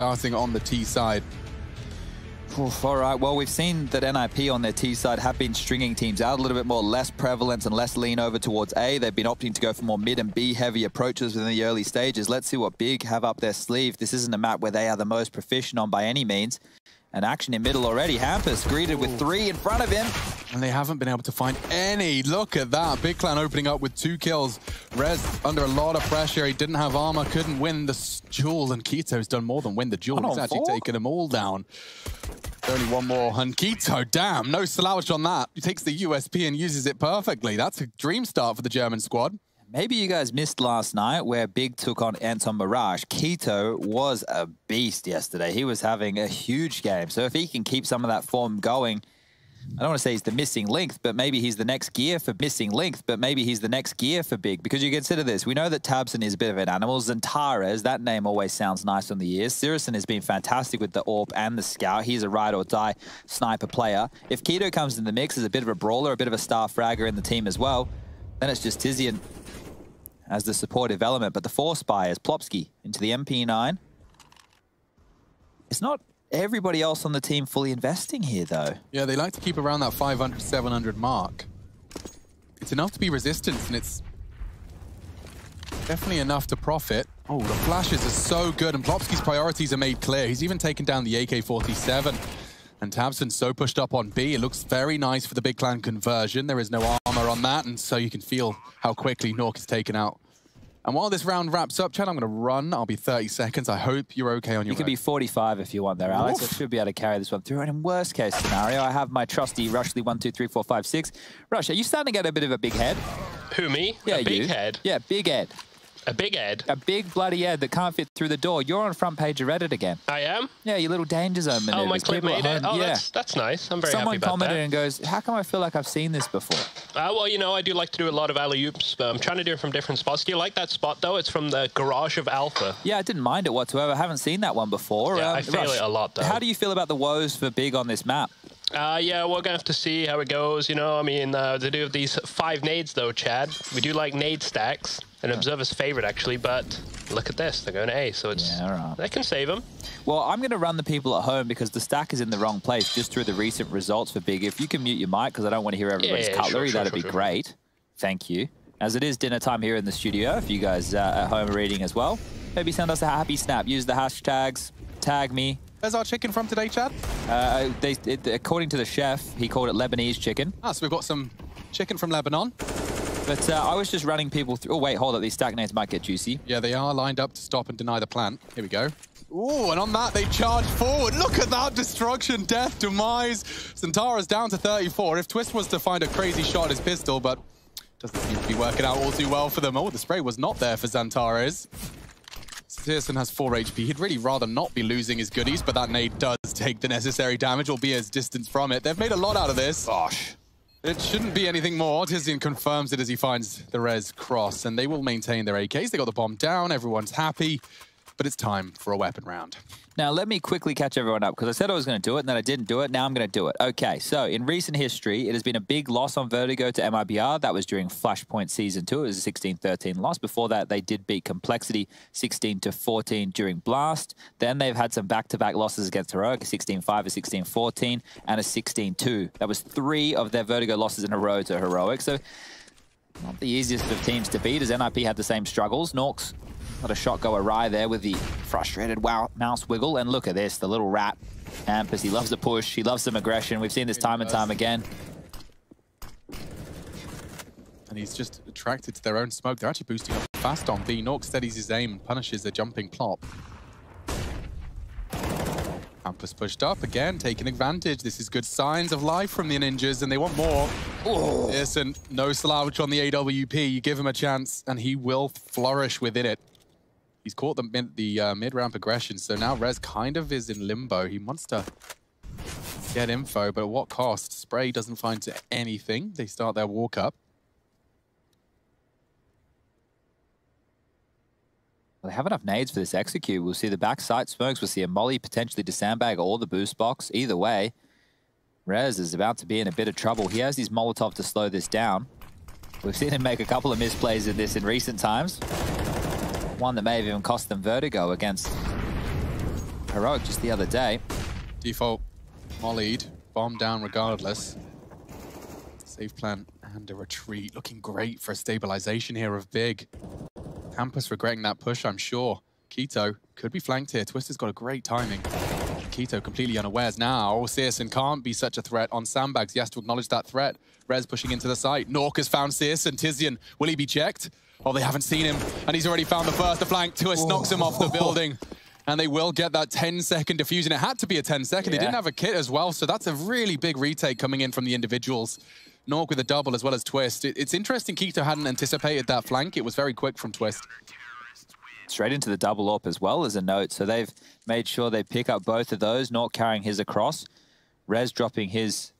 starting on the T side. Oof, all right, well, we've seen that NIP on their T side have been stringing teams out a little bit more, less prevalence and less lean over towards A. They've been opting to go for more mid and B heavy approaches within the early stages. Let's see what Big have up their sleeve. This isn't a map where they are the most proficient on by any means. And action in middle already. Hampus greeted with three in front of him. And they haven't been able to find any. Look at that. Big Clan opening up with two kills. Rez under a lot of pressure. He didn't have armor, couldn't win the duel. And k1to's done more than win the duel. He's actually four? taken them all down. Only one more. And k1to, damn, no slouch on that. He takes the USP and uses it perfectly. That's a dream start for the German squad. Maybe you guys missed last night where Big took on Anton Mirage. k1to was a beast yesterday. He was having a huge game. So if he can keep some of that form going, I don't want to say he's the missing link, but maybe he's the next gear for missing link, but maybe he's the next gear for big. Because you consider this, we know that tabseN is a bit of an animal. Xantares, that name always sounds nice on the ears. SyrsoN has been fantastic with the AWP and the Scout. He's a ride or die sniper player. If k1to comes in the mix as a bit of a brawler, a bit of a star fragger in the team as well, then it's just Tizian as the supportive element, but the Force buy is Plopski into the MP9. It's not everybody else on the team fully investing here, though. Yeah, they like to keep around that 500, 700 mark. It's enough to be resistance, and it's definitely enough to profit. Oh, the flashes are so good, and Plopski's priorities are made clear. He's even taken down the AK-47. And tabseN so pushed up on B. It looks very nice for the big clan conversion. There is no armor on that, and so you can feel how quickly Nork is taken out. And while this round wraps up, Chad, I'm going to run. I'll be 30 seconds. I hope you're okay on your You could be 45 if you want there, Alex. Oof. I should be able to carry this one through. And in worst case scenario, I have my trusty Rushly 1, 2, 3, 4, 5, 6. Rush, are you starting to get a bit of a big head? Who, me? Yeah, a big you. head? Yeah, big head. A big Ed. A big bloody Ed that can't fit through the door. You're on front page of Reddit again. I am? Yeah, your little danger zone maneuvers. Oh, my clip made it? Oh, yeah. that's, that's nice. I'm very Someone happy about commented that. and goes, how come I feel like I've seen this before? Uh, well, you know, I do like to do a lot of alley-oops. I'm trying to do it from different spots. Do you like that spot, though? It's from the garage of Alpha. Yeah, I didn't mind it whatsoever. I haven't seen that one before. Yeah, um, I fail Rush, it a lot, though. How do you feel about the woes for Big on this map? Uh, yeah, we're gonna have to see how it goes. You know, I mean, uh, to do have these five nades though, Chad. We do like nade stacks. An observer's favorite actually, but look at this. They're going to A, so it's yeah, right. they can save them. Well, I'm going to run the people at home because the stack is in the wrong place just through the recent results for Big. If you can mute your mic because I don't want to hear everybody's yeah, yeah, cutlery, sure, that'd sure, be sure, great. Thank you. As it is dinner time here in the studio, if you guys uh, at home are reading as well, maybe send us a happy snap. Use the hashtags, tag me, Where's our chicken from today, Chad? Uh, they, it, according to the chef, he called it Lebanese chicken. Ah, so we've got some chicken from Lebanon. But uh, I was just running people through. Oh, wait, hold up. These stack nades might get juicy. Yeah, they are lined up to stop and deny the plant. Here we go. Ooh, and on that, they charge forward. Look at that destruction, death, demise. Xantares down to 34. If Twist was to find a crazy shot at his pistol, but doesn't seem to be working out all too well for them. Oh, the spray was not there for Xantares. SyrsoN has 4 HP. He'd really rather not be losing his goodies, but that nade does take the necessary damage, albeit his distance from it. They've made a lot out of this. Gosh. It shouldn't be anything more. Tizian confirms it as he finds the res cross, and they will maintain their AKs. They got the bomb down, everyone's happy but it's time for a weapon round. Now, let me quickly catch everyone up, because I said I was going to do it, and then I didn't do it. Now I'm going to do it. Okay, so in recent history, it has been a big loss on Vertigo to MIBR. That was during Flashpoint Season 2. It was a 16-13 loss. Before that, they did beat Complexity 16 to 14 during Blast. Then they've had some back-to-back losses against Heroic, 16-5, a 16-14, and a 16-2. That was three of their Vertigo losses in a row to Heroic. So not the easiest of teams to beat, as NIP had the same struggles. Norks let a shot go awry there with the frustrated wow mouse wiggle. And look at this, the little rat. Hampus, he loves the push. He loves some aggression. We've seen this time and time again. And he's just attracted to their own smoke. They're actually boosting up fast on B. Nork steadies his aim and punishes the jumping plop. Hampus pushed up again, taking advantage. This is good signs of life from the ninjas, and they want more. Oh. Yes, and no slouch on the AWP. You give him a chance, and he will flourish within it. He's caught the, mid, the uh, mid-round progression, so now Rez kind of is in limbo. He wants to get info, but at what cost? Spray doesn't find anything. They start their walk up. Well, they have enough nades for this execute. We'll see the back sight smokes. We'll see a molly potentially to sandbag or the boost box. Either way, Rez is about to be in a bit of trouble. He has his Molotov to slow this down. We've seen him make a couple of misplays in this in recent times one that may have even cost them vertigo against Heroic just the other day. Default mollied, bomb down regardless. Save plant and a retreat. Looking great for a stabilization here of Big. Hampus regretting that push, I'm sure. k1to could be flanked here. Twister's got a great timing. k1to completely unawares now. syrsoN can't be such a threat on sandbags. He has to acknowledge that threat. Rez pushing into the site. Nork has found syrsoN. Tizian, will he be checked? Oh, they haven't seen him. And he's already found the first. The flank. Twist knocks him off the building. And they will get that 10-second diffusion. It had to be a 10-second. Yeah. They didn't have a kit as well, so that's a really big retake coming in from the individuals. Nork with a double as well as Twist. It, it's interesting k1to hadn't anticipated that flank. It was very quick from Twist. Straight into the double up as well as a note. So they've made sure they pick up both of those. Nork carrying his across. Rez dropping his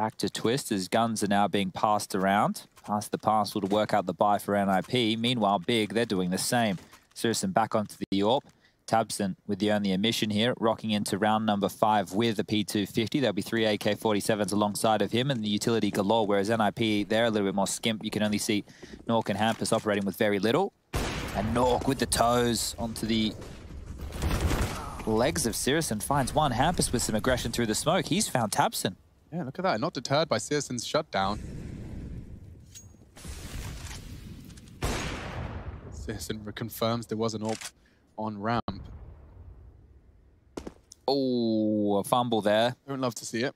back to Twist as guns are now being passed around. Past the parcel to work out the buy for NIP. Meanwhile, Big, they're doing the same. syrsoN back onto the AWP tabseN with the only emission here, rocking into round number five with a P250. There'll be three AK-47s alongside of him and the utility galore, whereas NIP, they're a little bit more skimp. You can only see Nork and Hampus operating with very little. And Nork with the toes onto the legs of syrsoN finds one. Hampus with some aggression through the smoke. He's found tabseN. Yeah, look at that. Not deterred by syrsoN's shutdown. syrsoN confirms there was an AWP on ramp. Oh, a fumble there. Don't love to see it.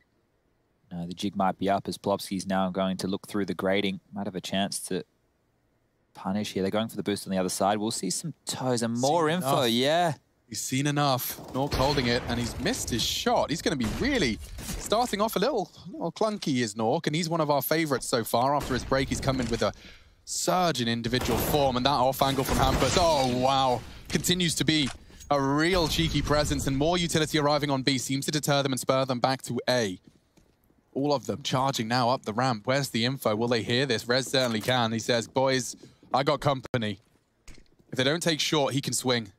No, the jig might be up as Plopski's now going to look through the grading. Might have a chance to punish here. They're going for the boost on the other side. We'll see some toes and more seen info. Enough. Yeah. He's seen enough. Nork holding it, and he's missed his shot. He's going to be really starting off a little, little clunky, is Nork, and he's one of our favorites so far. After his break, he's coming with a surge in individual form, and that off angle from Hampus. Oh, wow continues to be a real cheeky presence, and more utility arriving on B seems to deter them and spur them back to A. All of them charging now up the ramp. Where's the info? Will they hear this? Rez certainly can. He says, boys, I got company. If they don't take short, he can swing.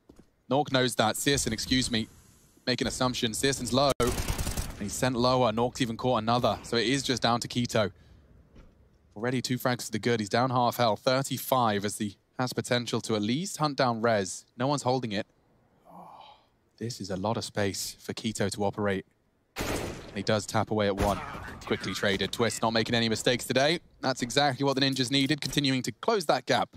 Nork knows that. syrsoN, excuse me, make an assumption. syrsoN's low. And he's sent lower. Nork's even caught another. So it is just down to k1to. Already two frags to the good. He's down half health. 35 as the has potential to at least hunt down Rez. No one's holding it. This is a lot of space for k1to to operate. He does tap away at one. Quickly traded. Twist not making any mistakes today. That's exactly what the Ninjas needed, continuing to close that gap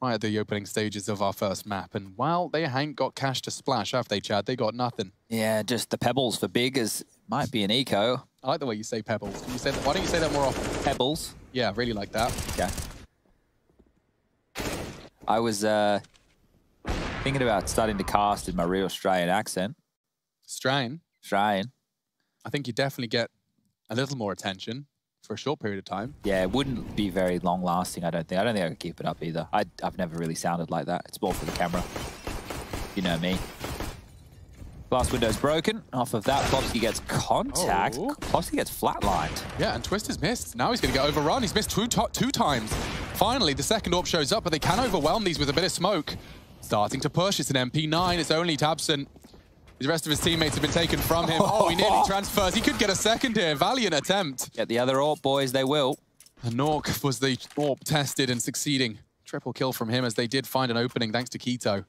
right at the opening stages of our first map. And while they ain't got cash to splash, have they, Chad? They got nothing. Yeah, just the pebbles for big as might be an eco. I like the way you say pebbles. Can you say that? Why don't you say that more often? Pebbles. Yeah, really like that. Yeah. I was uh, thinking about starting to cast in my real Australian accent. Australian? Australian. I think you definitely get a little more attention for a short period of time. Yeah, it wouldn't be very long lasting, I don't think. I don't think I could keep it up either. I, have never really sounded like that. It's more for the camera. You know me. Glass window's broken. Off of that, Plopski gets contact. Oh. Plopski gets flatlined. Yeah, and Twist has missed. Now he's going to get overrun. He's missed two, two times. Finally, the second AWP shows up, but they can overwhelm these with a bit of smoke. Starting to push. It's an MP9. It's only tabseN. The rest of his teammates have been taken from him. Oh, he nearly transfers. He could get a second here. Valiant attempt. Get the other AWP, boys. They will. And Nork was the AWP tested and succeeding. Triple kill from him as they did find an opening thanks to k1to.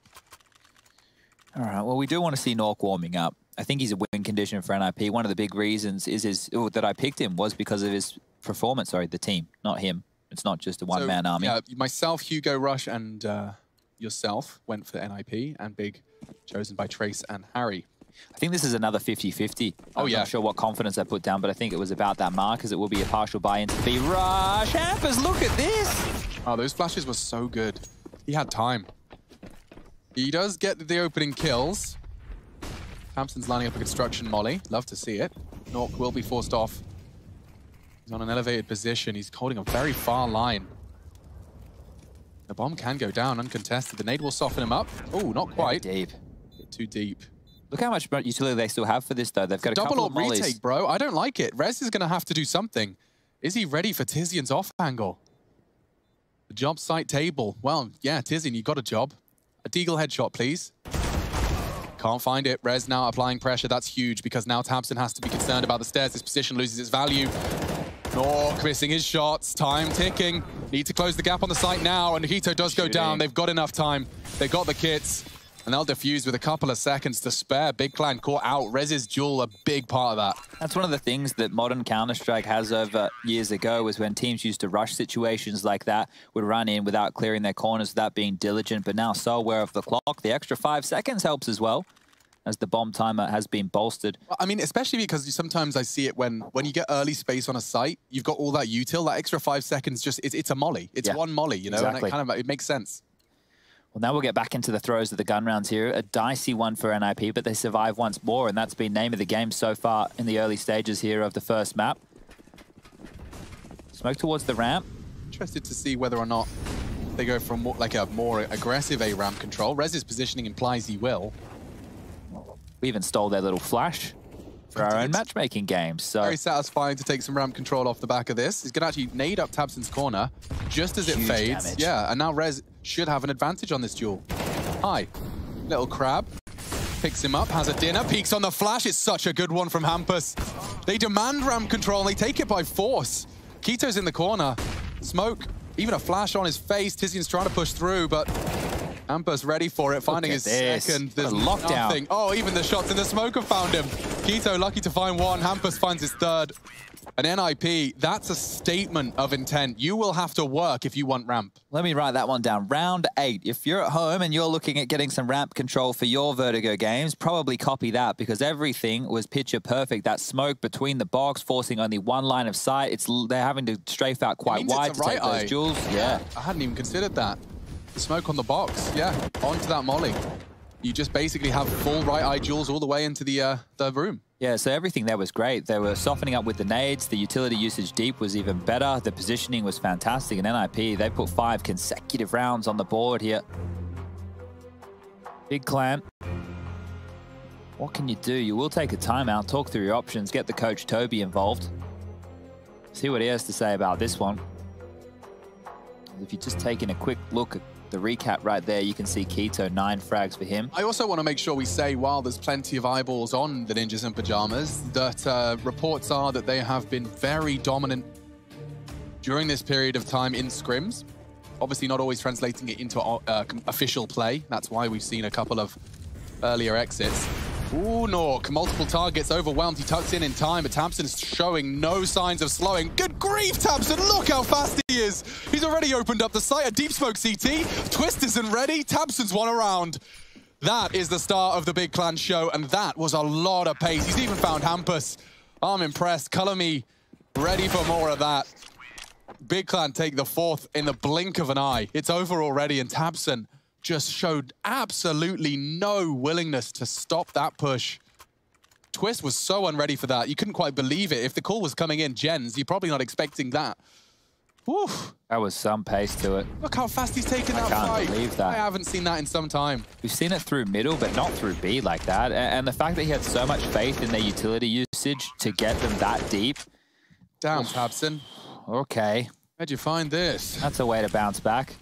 All right. Well, we do want to see Nork warming up. I think he's a win condition for NIP. One of the big reasons is his oh, that I picked him was because of his performance. Sorry, the team, not him. It's not just a one-man so, army. Yeah, myself, Hugo Rush, and uh, yourself went for NIP, and Big chosen by Trace and Harry. I think this is another 50-50. Oh, yeah. I'm not sure what confidence I put down, but I think it was about that mark, as it will be a partial buy into B. Rush! Hampus, look at this! Oh, those flashes were so good. He had time. He does get the opening kills. Hampus's lining up a construction molly. Love to see it. Nork will be forced off. He's on an elevated position. He's holding a very far line. The bomb can go down uncontested. The nade will soften him up. Oh, not quite. Deep. Too deep. Look how much utility they still have for this, though. They've got a Double couple of mollies. retake, bro. I don't like it. Rez is going to have to do something. Is he ready for Tizian's off angle? The job site table. Well, yeah, Tizian, you got a job. A Deagle headshot, please. Can't find it. Rez now applying pressure. That's huge because now tabseN has to be concerned about the stairs. His position loses its value. Nork missing his shots. Time ticking. Need to close the gap on the site now. And k1to does go down. They've got enough time. They got the kits. And they'll defuse with a couple of seconds to spare. Big Clan caught out. Rez's duel, a big part of that. That's one of the things that modern Counter-Strike has over years ago was when teams used to rush situations like that, would run in without clearing their corners, without being diligent, but now so aware of the clock. The extra five seconds helps as well as the bomb timer has been bolstered. I mean, especially because sometimes I see it when when you get early space on a site, you've got all that util, that extra five seconds, just it's, it's a molly. It's yeah. one molly, you know, exactly. and it kind of it makes sense. Well, now we'll get back into the throws of the gun rounds here. A dicey one for NIP, but they survive once more, and that's been name of the game so far in the early stages here of the first map. Smoke towards the ramp. Interested to see whether or not they go from more, like a more aggressive A ramp control. Rez's positioning implies he will. We even stole their little flash for our own matchmaking games. So Very satisfying to take some ramp control off the back of this. He's going to actually nade up tabseN's corner just as it Huge fades. Damage. Yeah, and now Rez should have an advantage on this duel. Hi, little crab. Picks him up, has a dinner, peeks on the flash. It's such a good one from Hampus. They demand ramp control, and they take it by force. k1to's in the corner. Smoke, even a flash on his face. Tizian's trying to push through, but Hampus ready for it, finding his this. second. There's lockdown. Nothing. Oh, even the shots in the smoke have found him. k1to lucky to find one. Hampus finds his third. An NIP, that's a statement of intent. You will have to work if you want ramp. Let me write that one down. Round eight. If you're at home and you're looking at getting some ramp control for your Vertigo games, probably copy that because everything was picture perfect. That smoke between the box, forcing only one line of sight. It's They're having to strafe out quite wide to right take eye. those duels. Yeah. I hadn't even considered that. Smoke on the box, yeah, onto that molly. You just basically have full right eye jewels all the way into the uh, the room. Yeah, so everything there was great. They were softening up with the nades. The utility usage deep was even better. The positioning was fantastic. And NIP, they put five consecutive rounds on the board here. Big clan. What can you do? You will take a timeout, talk through your options, get the coach Toby involved. See what he has to say about this one. If you're just taking a quick look at the recap right there, you can see k1to, nine frags for him. I also want to make sure we say, while there's plenty of eyeballs on the Ninjas in Pajamas, that uh, reports are that they have been very dominant during this period of time in scrims. Obviously not always translating it into uh, official play. That's why we've seen a couple of earlier exits. Ooh, Nork, multiple targets, overwhelmed. He tucks in in time, but tabseN's showing no signs of slowing. Good grief, tabseN, look how fast he is. He's already opened up the site, a deep smoke CT. Twist isn't ready, tabseN's one around. That is the start of the Big Clan show, and that was a lot of pace. He's even found Hampus. I'm impressed. Color me ready for more of that. Big Clan take the fourth in the blink of an eye. It's over already, and tabseN just showed absolutely no willingness to stop that push. Twist was so unready for that. You couldn't quite believe it. If the call was coming in Jens, you're probably not expecting that. Oof. That was some pace to it. Look how fast he's taken I that can't fight. believe that. I haven't seen that in some time. We've seen it through middle, but not through B like that. And the fact that he had so much faith in their utility usage to get them that deep. Down, tabseN. Okay. How'd you find this? That's a way to bounce back.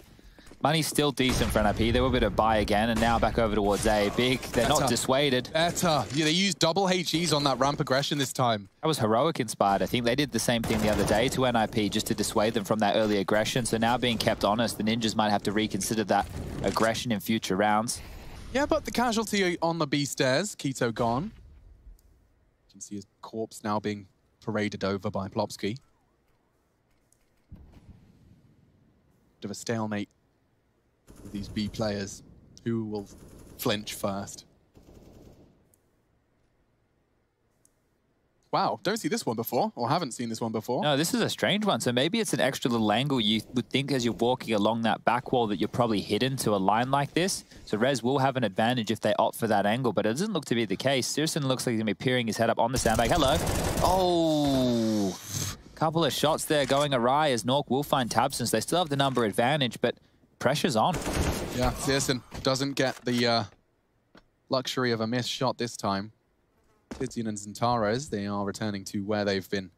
Money's still decent for NIP. They were a bit of buy again, and now back over towards A. Big, they're Better. not dissuaded. Better. Yeah, they used double HEs on that ramp aggression this time. That was heroic inspired. I think they did the same thing the other day to NIP just to dissuade them from that early aggression. So now being kept honest, the Ninjas might have to reconsider that aggression in future rounds. Yeah, but the casualty on the B stairs, k1to gone. You can see his corpse now being paraded over by Plopski. Bit of a stalemate these B players. Who will flinch first? Wow, don't see this one before, or haven't seen this one before. No, this is a strange one. So maybe it's an extra little angle you would think as you're walking along that back wall that you're probably hidden to a line like this. So Rez will have an advantage if they opt for that angle, but it doesn't look to be the case. syrsoN looks like he's going to be peering his head up on the sandbag. Hello. Oh, couple of shots there going awry as Nork will find tabseNs they still have the number advantage, but pressure's on. Yeah, syrsoN doesn't get the uh, luxury of a missed shot this time. Tizian and XANTARES, they are returning to where they've been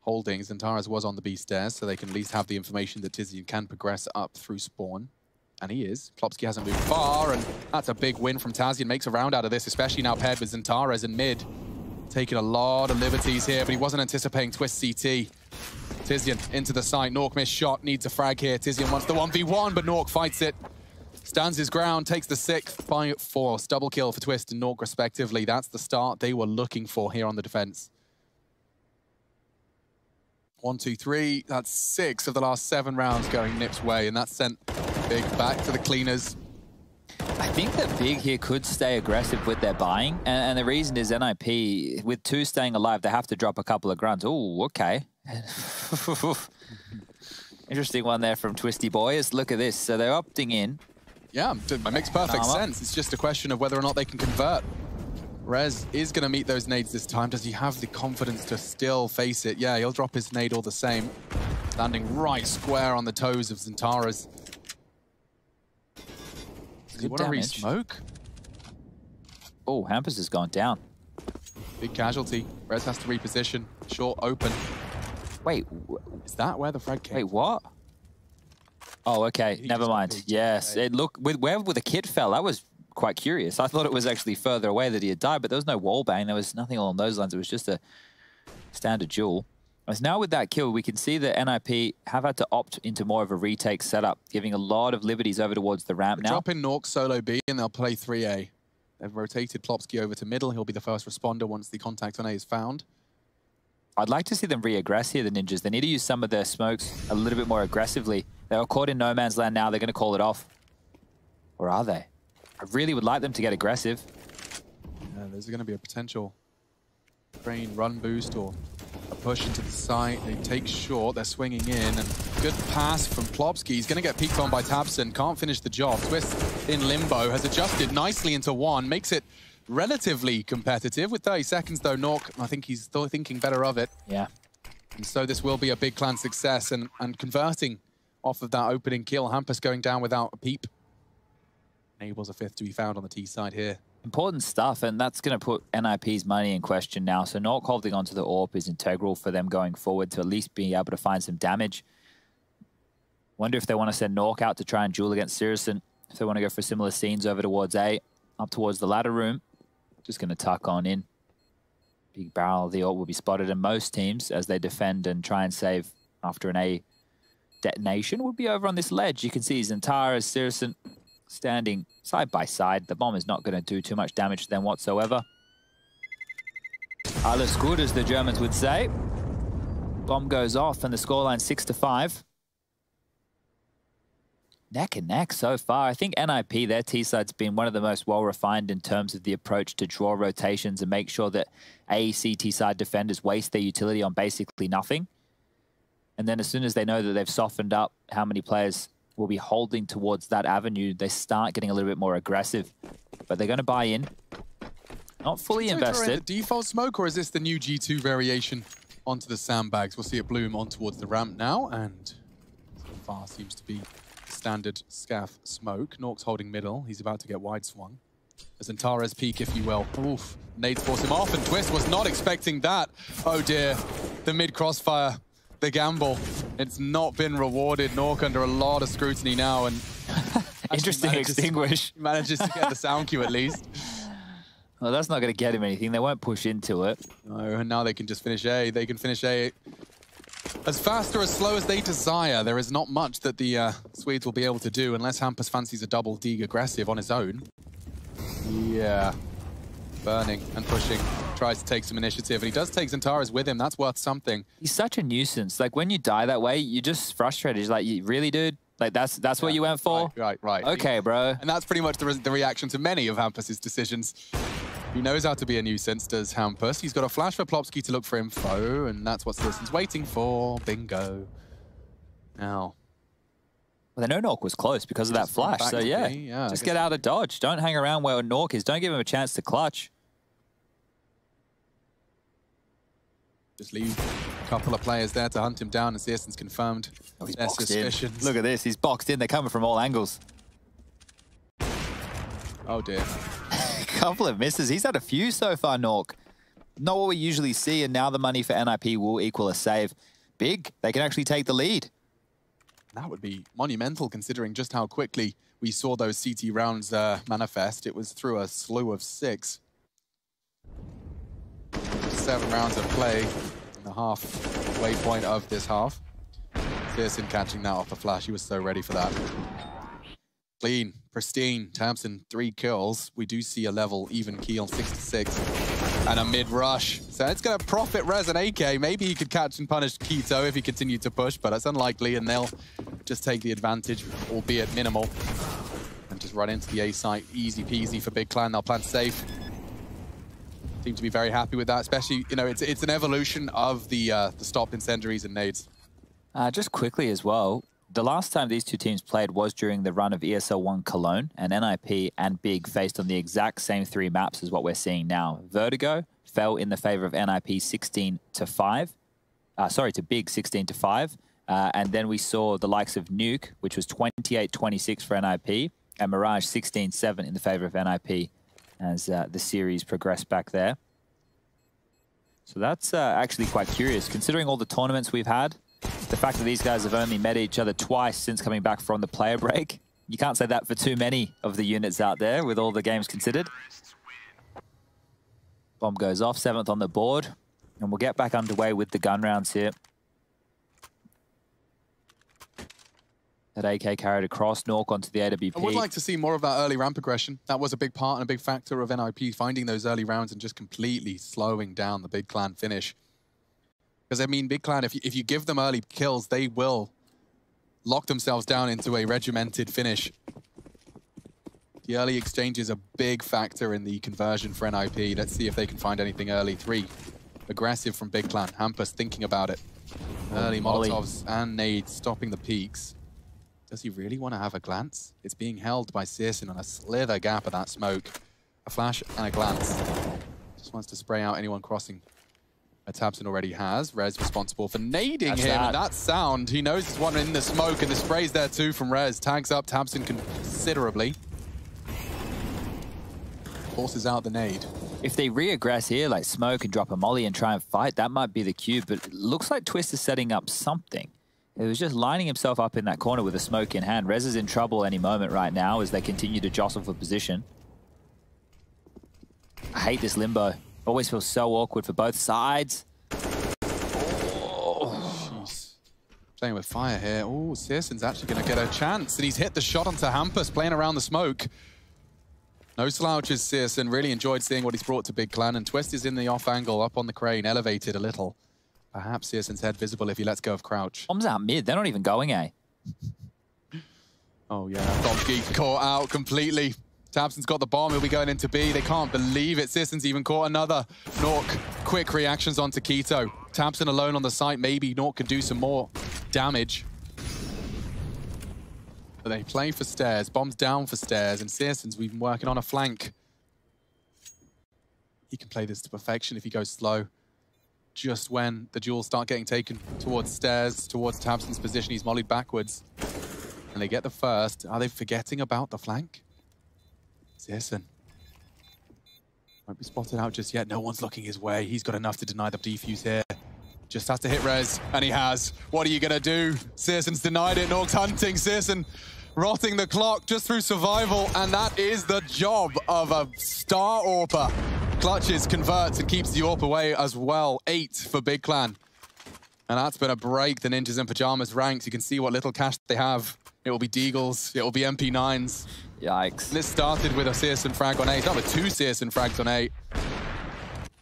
holding. XANTARES was on the B stairs, so they can at least have the information that Tizian can progress up through spawn. And he is. Plopski hasn't moved far, and that's a big win from Tizian. Makes a round out of this, especially now paired with XANTARES in mid. Taking a lot of liberties here, but he wasn't anticipating Twist CT. Tizian into the site. Nork missed shot, needs a frag here. Tizian wants the 1v1, but Nork fights it. stands his ground, takes the sixth by force. Double kill for Twist and Nork respectively. That's the start they were looking for here on the defense. One, two, three. That's six of the last seven rounds going Nip's way, and that sent Big back to the cleaners. I think that Big here could stay aggressive with their buying, and, and, the reason is NIP, with two staying alive, they have to drop a couple of grunts. Oh, okay. Interesting one there from Twisty Boys. Look at this. So they're opting in. Yeah, it makes perfect sense. It's just a question of whether or not they can convert. Rez is going to meet those nades this time. Does he have the confidence to still face it? Yeah, he'll drop his nade all the same. Landing right square on the toes of Xantares. Does he want to re-smoke? Oh, Hampus has gone down. Big casualty. Rez has to reposition. Short open. Wait. Is that where the frag came? Wait, what? Oh, okay. Never mind. Yes. It looked with where with the kid fell, that was quite curious. I thought it was actually further away that he had died, but there was no wall bang. There was nothing along those lines. It was just a standard duel. As now with that kill, we can see that NIP have had to opt into more of a retake setup, giving a lot of liberties over towards the ramp now. Drop in Nork solo B and they'll play 3A. They've rotated Plopski over to middle. He'll be the first responder once the contact on A is found. I'd like to see them re-aggress here, the Ninjas. They need to use some of their smokes a little bit more aggressively. They are caught in no man's land now. They're going to call it off. Or are they? I really would like them to get aggressive. Yeah, there's going to be a potential train run boost or a push into the side. They take short. They're swinging in. And good pass from Plopski. He's going to get peeked on by tabseN. Can't finish the job. Twist in limbo. Has adjusted nicely into one. Makes it relatively competitive. With 30 seconds, though, Nork, I think he's still thinking better of it. Yeah. And so this will be a big clan success. And, and converting off of that opening kill. Hampus going down without a peep. Enables a fifth to be found on the T side here. Important stuff, and that's going to put NIP's money in question now. So Nork holding onto the AWP is integral for them going forward to at least be able to find some damage. Wonder if they want to send Nork out to try and duel against SyrsoN. If they want to go for similar scenes over towards A, up towards the ladder room. Just going to tuck on in. Big barrel of the AWP will be spotted in most teams as they defend and try and save after an A detonation. Would be over on this ledge. You can see Xantares, SyrsoN standing side by side. The bomb is not going to do too much damage to them whatsoever. Alles gut, as the Germans would say. Bomb goes off and the scoreline 6 to 5. Neck and neck so far. I think NIP, their T-side's been one of the most well-refined in terms of the approach to draw rotations and make sure that AEC T-side defenders waste their utility on basically nothing. And then as soon as they know that they've softened up how many players will be holding towards that avenue, they start getting a little bit more aggressive. But they're going to buy in. Not fully invested. default smoke, or is this the new G2 variation onto the sandbags? We'll see it bloom on towards the ramp now, and so far seems to be standard scaff smoke. Nork's holding middle. He's about to get wide swung. XANTARES peak, if you will. Oof. Nades force him off, and Twist was not expecting that. Oh dear. The mid crossfire the gamble. It's not been rewarded. Nork under a lot of scrutiny now, and interesting manages, extinguish manages to get the sound cue at least. Well, that's not going to get him anything. They won't push into it. No, and now they can just finish A. They can finish A as fast or as slow as they desire. There is not much that the uh, Swedes will be able to do unless Hampus fancies a double Deeg aggressive on his own. Yeah, burning and pushing tries to take some initiative, and he does take Xantares with him. That's worth something. He's such a nuisance. Like, when you die that way, you're just frustrated. You're like, you really, dude? Like, that's that's yeah, what you went for? Right, right, right. Okay, bro. And that's pretty much the, re the reaction to many of Hampus's decisions. He knows how to be a nuisance, does Hampus. He's got a flash for Plopski to look for info, and that's what SyrsoN's waiting for. Bingo. Now, well, they know Nork was close because of that flash. So, yeah, yeah just get out of dodge. Don't hang around where Nork is. Don't give him a chance to clutch. Just leave a couple of players there to hunt him down and SyrsoN's confirmed oh, he's their suspicions. In. Look at this, he's boxed in. They're coming from all angles. Oh dear. a couple of misses. He's had a few so far, Nork. Not what we usually see, and now the money for NIP will equal a save. Big. They can actually take the lead. That would be monumental considering just how quickly we saw those CT rounds uh, manifest. It was through a slew of six seven rounds of play in the halfway point of this half. SyrsoN catching that off the flash. He was so ready for that. Clean, pristine. tabseN, three kills. We do see a level even key on 66 and a mid-rush. So it's going to profit Rez and AK. Maybe he could catch and punish k1to if he continued to push, but it's unlikely, and they'll just take the advantage, albeit minimal, and just run into the A site. Easy peasy for Big Clan. They'll plant safe. Seem to be very happy with that, especially, you know, it's it's an evolution of the, uh, the stop incendiaries and nades. Uh, just quickly as well, the last time these two teams played was during the run of ESL 1 Cologne, and NIP and Big faced on the exact same three maps as what we're seeing now. Vertigo fell in the favor of NIP 16 to 5. Uh, sorry, to Big 16 to 5. Uh, and then we saw the likes of Nuke, which was 28-26 for NIP, and Mirage 16-7 in the favor of NIP as uh, the series progressed back there. So that's uh, actually quite curious, considering all the tournaments we've had, the fact that these guys have only met each other twice since coming back from the player break. You can't say that for too many of the units out there with all the games considered. Bomb goes off, seventh on the board. And we'll get back underway with the gun rounds here. That AK carried across, Nork onto the AWP. I would like to see more of that early ramp aggression. That was a big part and a big factor of NIP finding those early rounds and just completely slowing down the Big Clan finish. Because, I mean, Big Clan, if you, if you give them early kills, they will lock themselves down into a regimented finish. The early exchange is a big factor in the conversion for NIP. Let's see if they can find anything early. Three, aggressive from Big Clan. Hampus thinking about it. Oh, early Molotovs and nades stopping the peaks. Does he really want to have a glance? It's being held by syrsoN on a slither gap of that smoke. A flash and a glance. Just wants to spray out anyone crossing a tabseN already has. Rez responsible for nading That's him, that. and that sound, he knows there's one in the smoke, and the spray's there too from Rez. Tags up tabseN considerably. Forces out the nade. If they re-aggress here, like smoke and drop a molly and try and fight, that might be the cue, but it looks like Twist is setting up something. It was just lining himself up in that corner with a smoke in hand. Rez is in trouble any moment right now as they continue to jostle for position. I hate this limbo. Always feels so awkward for both sides. Oh, Playing with fire here. Oh, syrsoN's actually going to get a chance. And he's hit the shot onto Hampus, playing around the smoke. No slouches, syrsoN. Really enjoyed seeing what he's brought to Big Clan. And Twist is in the off angle, up on the crane, elevated a little. Perhaps syrsoN's head visible if he lets go of Crouch. Bomb's out mid. They're not even going, eh? oh, yeah. Domsky caught out completely. tabseN's got the bomb. He'll be going into B. They can't believe it. syrsoN's even caught another. Nork, quick reactions onto k1to. alone on the site. Maybe Nork can do some more damage. But they play for stairs. Bombs down for stairs. And syrsoN's been working on a flank. He can play this to perfection if he goes slow. Just when the duels start getting taken towards stairs, towards tabseN's position, he's mollied backwards. And they get the first. Are they forgetting about the flank? syrsoN. Won't be spotted out just yet. No one's looking his way. He's got enough to deny the defuse here. Just has to hit Rez, and he has. What are you going to do? syrsoN's denied it. Nork's hunting. syrsoN rotting the clock just through survival, and that is the job of a star AWPer. Clutches, converts, and keeps the AWP away as well. Eight for Big Clan. And that's been a break the Ninjas in Pyjamas ranks. You can see what little cash they have. It will be Deagles, it will be MP9s. Yikes. This started with a syrsoN frag on 8. Not with two syrsoN frags on 8. And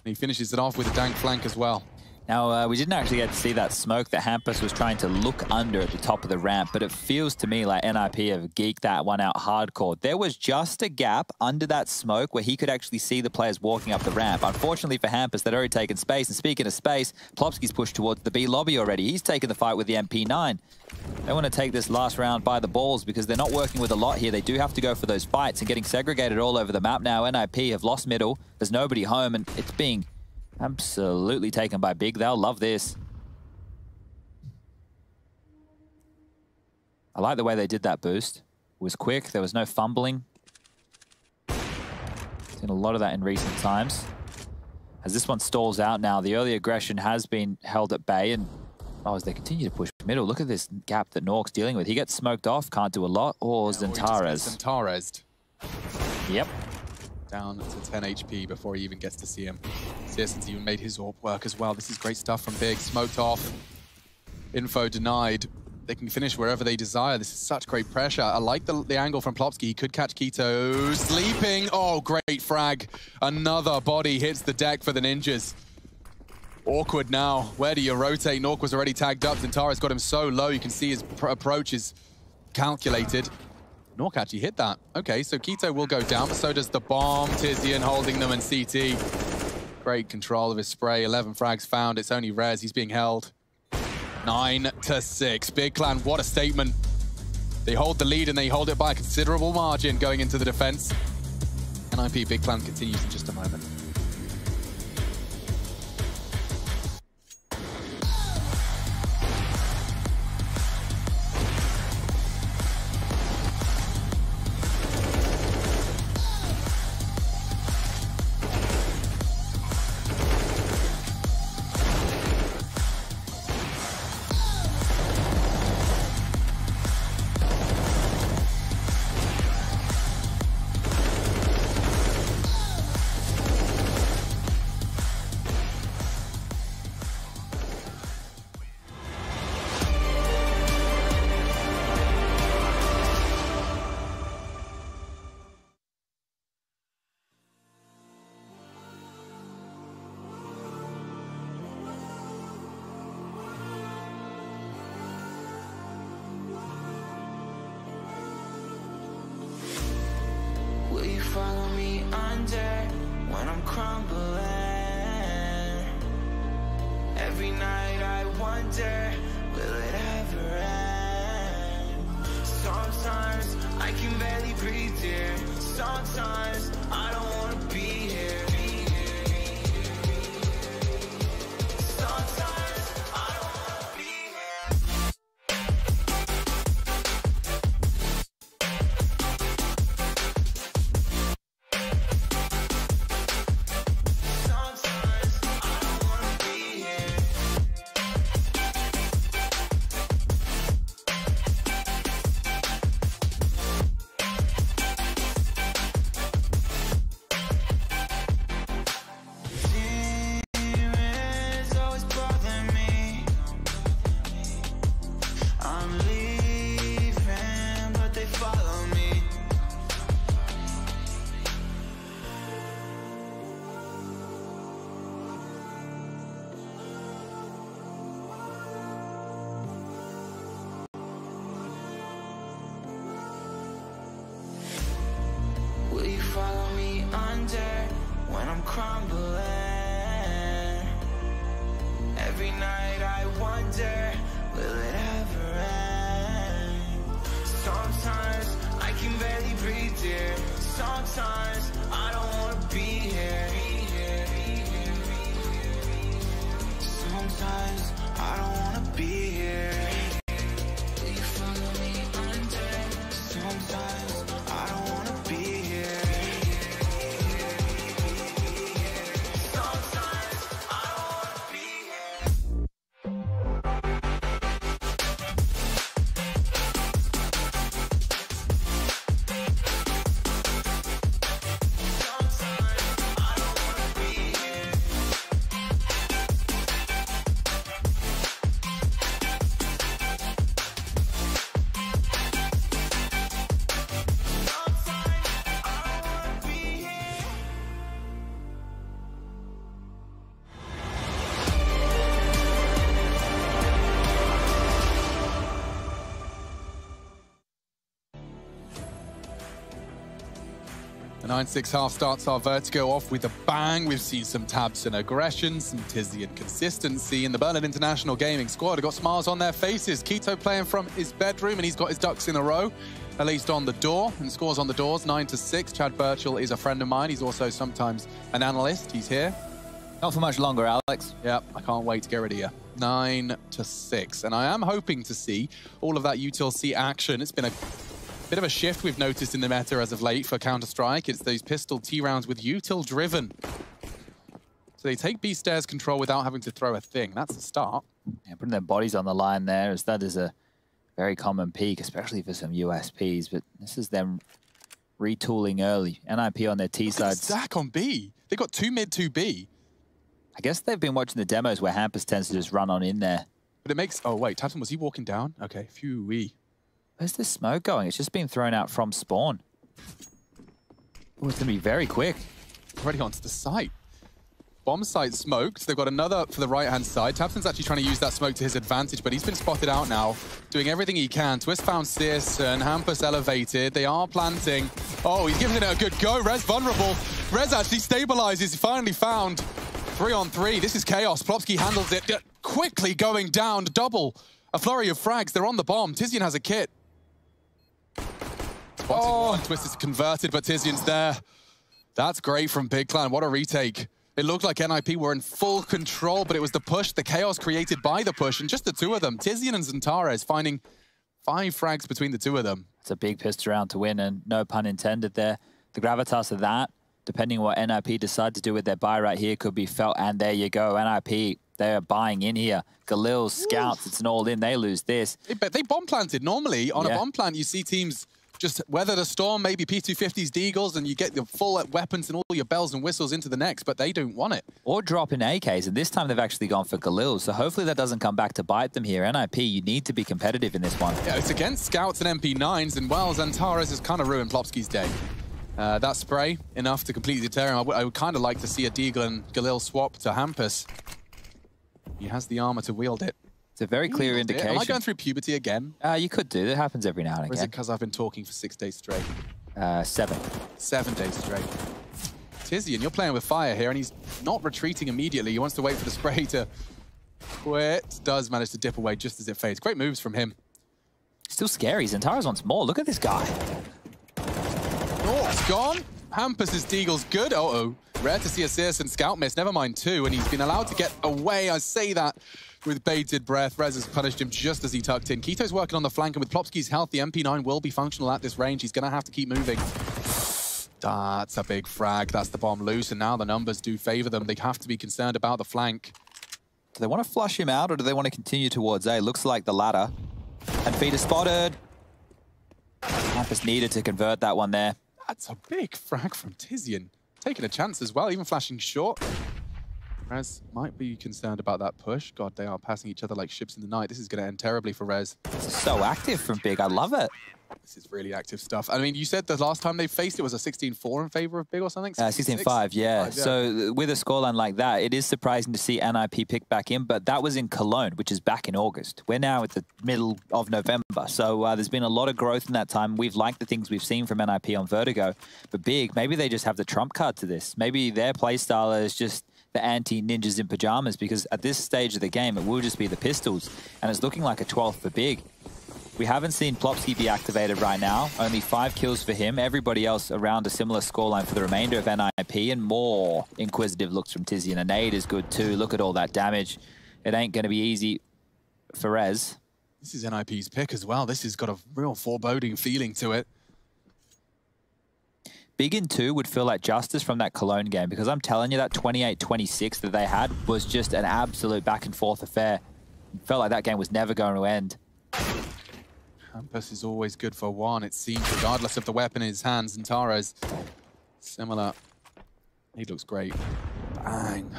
he finishes it off with a dank flank as well. Now, uh, we didn't actually get to see that smoke that Hampus was trying to look under at the top of the ramp, but it feels to me like NIP have geeked that one out hardcore. There was just a gap under that smoke where he could actually see the players walking up the ramp. Unfortunately for Hampus, they'd already taken space, and speaking of space, Plopski's pushed towards the B lobby already. He's taken the fight with the MP9. They want to take this last round by the balls because they're not working with a lot here. They do have to go for those fights and getting segregated all over the map now. NIP have lost middle. There's nobody home, and it's being Absolutely taken by Big. They'll love this. I like the way they did that boost. It was quick. There was no fumbling. Seen a lot of that in recent times. As this one stalls out now, the early aggression has been held at bay. And oh, as they continue to push middle, look at this gap that Nork's dealing with. He gets smoked off, can't do a lot. Or XANTARES. XANTARES. Yep down to 10 HP before he even gets to see him. syrsoN's even made his AWP work as well. This is great stuff from Big. Smoked off. Info denied. they can finish wherever they desire. This is such great pressure. I like the, the angle from Plopski. He could catch k1to. Sleeping. Oh, great frag. Another body hits the deck for the Ninjas. Awkward now. Where do you rotate? Nork was already tagged up. Xantares got him so low. You can see his approach is calculated. Nork actually hit that. Okay, so k1to will go down, but so does the bomb. Tizian holding them in CT. Great control of his spray. 11 frags found. It's only Rez. He's being held. Nine to six. Big Clan, what a statement. They hold the lead and they hold it by a considerable margin going into the defense. NIP Big Clan continues in just a moment. 9-6 half starts our Vertigo off with a bang. We've seen some tabseN aggression, some Tizian consistency, and the Berlin International Gaming squad have got smiles on their faces. k1to playing from his bedroom, and he's got his ducks in a row, at least on the door, and scores on the doors, 9 to 6. Chad Burchill is a friend of mine. He's also sometimes an analyst. He's here. Not for much longer, Alex. Yep, I can't wait to get rid of you. 9 to 6. And I am hoping to see all of that util C action. It's been a Bit of a shift we've noticed in the meta as of late for Counter-Strike. It's those pistol T-rounds with util driven. So they take B stairs control without having to throw a thing. That's a start. Yeah, putting their bodies on the line there, as that is a very common peak, especially for some USPs. But this is them retooling early. NIP on their T side. Stack on B. They got two mid, two B. I guess they've been watching the demos where Hampus tends to just run on in there But it makes... Oh, wait. tabseN, was he walking down? Okay, phew-wee. Where's this smoke going? It's just been thrown out from spawn. Oh, it's going to be very quick. Already onto the site. Bomb site smoked. They've got another for the right-hand side. tabseN's actually trying to use that smoke to his advantage, but he's been spotted out now, doing everything he can. Twist found and Hampus elevated. They are planting. Oh, he's giving it a good go. Rez vulnerable. Rez actually stabilizes. Finally found three on three. This is chaos. Plopski handles it. Quickly going down. Double. A flurry of frags. They're on the bomb. Tizian has a kit. Oh, Twist is converted, but Tizian's there. That's great from Big Clan. What a retake. It looked like NIP were in full control, but it was the push, the chaos created by the push, and just the two of them, Tizian and XANTARES, finding five frags between the two of them. It's a big pissed round to win, and no pun intended there. The gravitas of that, depending on what NIP decide to do with their buy right here, could be felt, and there you go, NIP they're buying in here. Galil, Scouts, it's an all-in. They lose this. They, they bomb planted. Normally, on yeah. a bomb plant, you see teams just weather the storm, maybe P250s, Deagles, and you get the full weapons and all your bells and whistles into the next, but they don't want it. Or drop in AKs, and this time they've actually gone for Galil, so hopefully that doesn't come back to bite them here. NIP, you need to be competitive in this one. Yeah, it's against Scouts and MP9s, and well, XANTARES has kind of ruined Plopski's day. Uh, that spray, enough to completely deter him. I would kind of like to see a Deagle and Galil swap to Hampus. He has the armor to wield it. It's a very clear indication. Am I going through puberty again? Uh, you could do. It happens every now and again. Or is it because I've been talking for six days straight? Uh, seven. Seven days straight. Tizian, you're playing with fire here, and he's not retreating immediately. He wants to wait for the spray to quit. Does manage to dip away just as it fades. Great moves from him. Still scary. XANTARES wants more. Look at this guy. Oh, it's gone. Hampus' Deagle's good. Uh-oh. Rare to see a syrsoN Scout miss. Never mind two, and he's been allowed to get away. I say that with bated breath. Rez has punished him just as he tucked in. k1to's working on the flank, and with Plopski's health, the MP9 will be functional at this range. He's going to have to keep moving. That's a big frag. That's the bomb loose, and now the numbers do favor them. They have to be concerned about the flank. Do they want to flush him out, or do they want to continue towards A? Looks like the latter. And feeder spotted. Hampus needed to convert that one there. That's a big frag from Tizian. Taking a chance as well, even flashing short. Rez might be concerned about that push. God, they are passing each other like ships in the night. This is going to end terribly for Rez. So active from Big. I love it. This is really active stuff. I mean, you said the last time they faced it was a 16-4 in favor of Big or something? 16-5, uh, yeah. yeah. So with a scoreline like that, it is surprising to see NIP pick back in, but that was in Cologne, which is back in August. We're now at the middle of November, so uh, there's been a lot of growth in that time. We've liked the things we've seen from NIP on Vertigo, but Big, maybe they just have the trump card to this. Maybe their playstyle is just the anti-ninjas in pajamas because at this stage of the game, it will just be the pistols, and it's looking like a 12th for Big. We haven't seen Plopski be activated right now. Only five kills for him. Everybody else around a similar scoreline for the remainder of NIP and more inquisitive looks from Tizzy. And a nade is good too. Look at all that damage. It ain't going to be easy for Rez. This is NIP's pick as well. This has got a real foreboding feeling to it. Big in two would feel like justice from that Cologne game because I'm telling you that 28-26 that they had was just an absolute back and forth affair. It felt like that game was never going to end. Hampus is always good for one, it seems, regardless of the weapon in his hands. XANTARES similar. He looks great. Bang.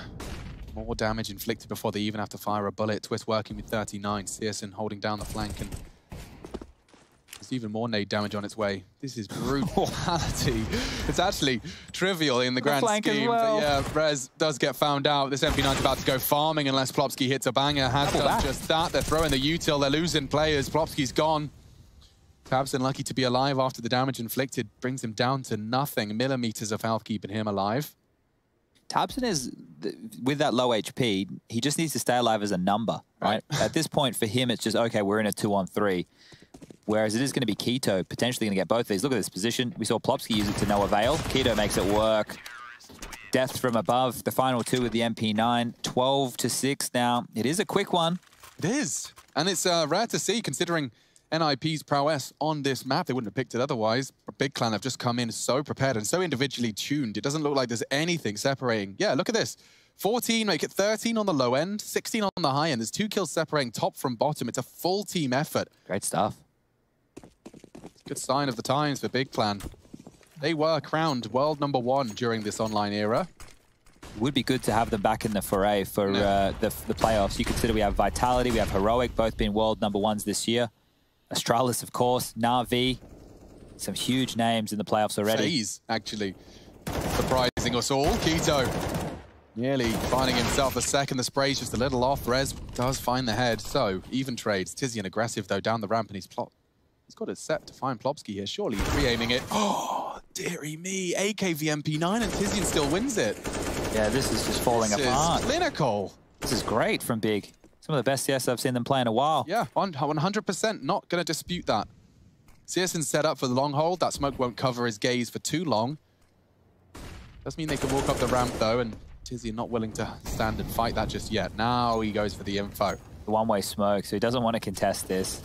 More damage inflicted before they even have to fire a bullet. Twist working with 39. syrsoN holding down the flank and there's even more nade damage on its way. This is brutality. it's actually trivial in the, the grand scheme. Well. But yeah, Rez does get found out. This MP9's about to go farming unless Plopski hits a banger. Has done just that. They're throwing the util. They're losing players. Plopski's gone. tabseN lucky to be alive after the damage inflicted. Brings him down to nothing. Millimeters of health keeping him alive. tabseN is, with that low HP, he just needs to stay alive as a number, right? right. At this point, for him, it's just, okay, we're in a two-on-three. Whereas it is going to be k1to potentially going to get both of these. Look at this position. We saw Plopski use it to no avail. k1to makes it work. Death from above. The final two with the MP9. 12 to 6 now. It is a quick one. It is. And it's uh, rare to see considering NIP's prowess on this map. They wouldn't have picked it otherwise. Big Clan have just come in so prepared and so individually tuned. It doesn't look like there's anything separating. Yeah, look at this. 14, make it 13 on the low end, 16 on the high end. There's two kills separating top from bottom. It's a full team effort. Great stuff. Good sign of the times for Big Clan. They were crowned world number one during this online era. would be good to have them back in the foray for uh, the, the playoffs. You consider we have Vitality, we have Heroic, both being world number ones this year. Astralis, of course, Na'Vi, some huge names in the playoffs already. FaZe, actually, surprising us all. k1to nearly finding himself a second. The spray's just a little off. Rez does find the head, so even trades. Tizian aggressive, though, down the ramp, and he's plot. He's got it set to find Plopski here. Surely he's re-aiming it. Oh, dearie me. AKVMP9 and Tizian still wins it. Yeah, this is just falling this apart. clinical. This is great from Big. Some of the best CS I've seen them play in a while. Yeah, 100%. Not going to dispute that. syrsoN's set up for the long hold. That smoke won't cover his gaze for too long. Does mean they can walk up the ramp, though, and Tizzy not willing to stand and fight that just yet. Now he goes for the info. The one-way smoke, so he doesn't want to contest this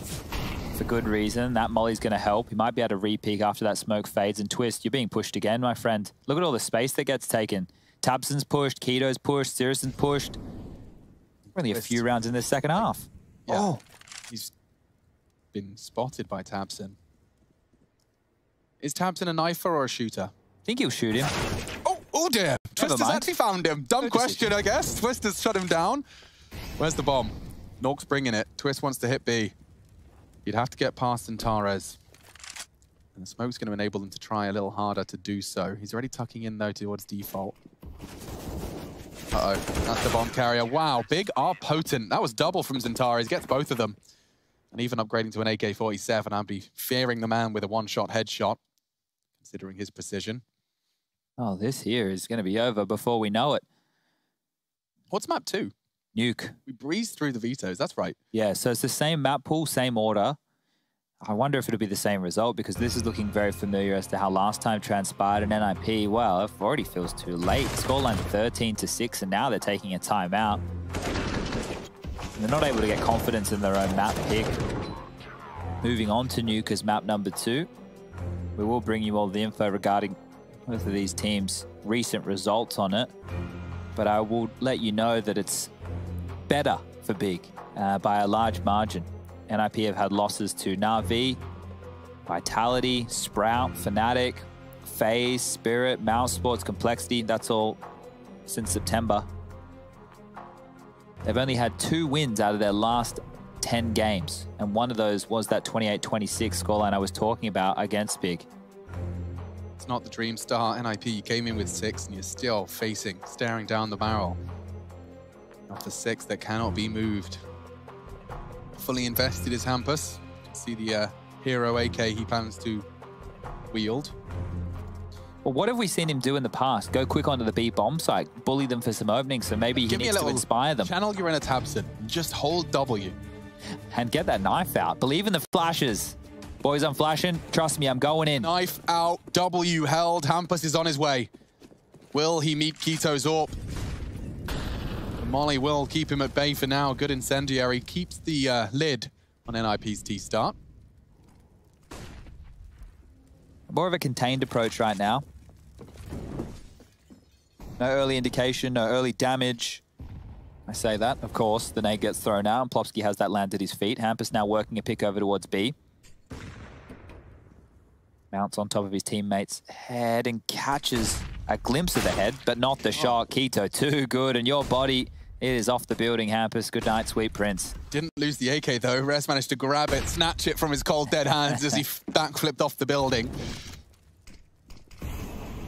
for good reason. That Molly's going to help. He might be able to re-peek after that smoke fades. And Twist, you're being pushed again, my friend. Look at all the space that gets taken. tabseN's pushed, k1to's pushed, syrsoN's pushed. Only a few rounds in this second half. Yeah. Oh, he's been spotted by tabseN. Is tabseN a knifer or a shooter? I think he'll shoot him. Oh, oh dear. Twister's actually found him. Dumb question, I guess. Twister's shut him down. Where's the bomb? Nork's bringing it. Twist wants to hit B. You'd have to get past Xantares. And the smoke's going to enable them to try a little harder to do so. He's already tucking in, though, towards default. Uh-oh, that's the bomb carrier. Wow, big R potent. That was double from Xantares. Gets both of them. And even upgrading to an AK-47, I'd be fearing the man with a one-shot headshot, considering his precision. Oh, this here is going to be over before we know it. What's map two? Nuke. We breezed through the vetoes, that's right. Yeah, so it's the same map pool, same order. I wonder if it'll be the same result because this is looking very familiar as to how last time transpired in NIP. Well, it already feels too late. Scoreline 13 to 6, and now they're taking a timeout. They're not able to get confidence in their own map pick. Moving on to Nuka's map number two. We will bring you all the info regarding both of these teams' recent results on it. But I will let you know that it's better for Big uh, by a large margin. NIP have had losses to Na'Vi, Vitality, Sprout, Fnatic, FaZe, Spirit, mousesports, Complexity. That's all since September. They've only had two wins out of their last 10 games, and one of those was that 28-26 scoreline I was talking about against Big. It's not the dream start. NIP, you came in with six, and you're still facing, staring down the barrel the six that cannot be moved fully invested is Hampus. See the uh, hero AK he plans to wield. Well, what have we seen him do in the past? Go quick onto the B bomb site, bully them for some openings, so maybe Give he needs to inspire them. Channel you're in a tabset. Just hold W. And get that knife out. Believe in the flashes. Boys, I'm flashing. Trust me, I'm going in. Knife out. W held. Hampus is on his way. Will he meet k1to's AWP? Molly will keep him at bay for now. Good incendiary. Keeps the uh, lid on NIP's T-start. More of a contained approach right now. No early indication, no early damage. I say that, of course. The nade gets thrown out, and Plopski has that land at his feet. Hampus now working a pick over towards B. Mounts on top of his teammate's head and catches a glimpse of the head, but not the oh. shot. k1to, too good, and your body it is off the building, Hampus. Good night, sweet prince. Didn't lose the AK, though. Res managed to grab it, snatch it from his cold, dead hands as he backflipped off the building.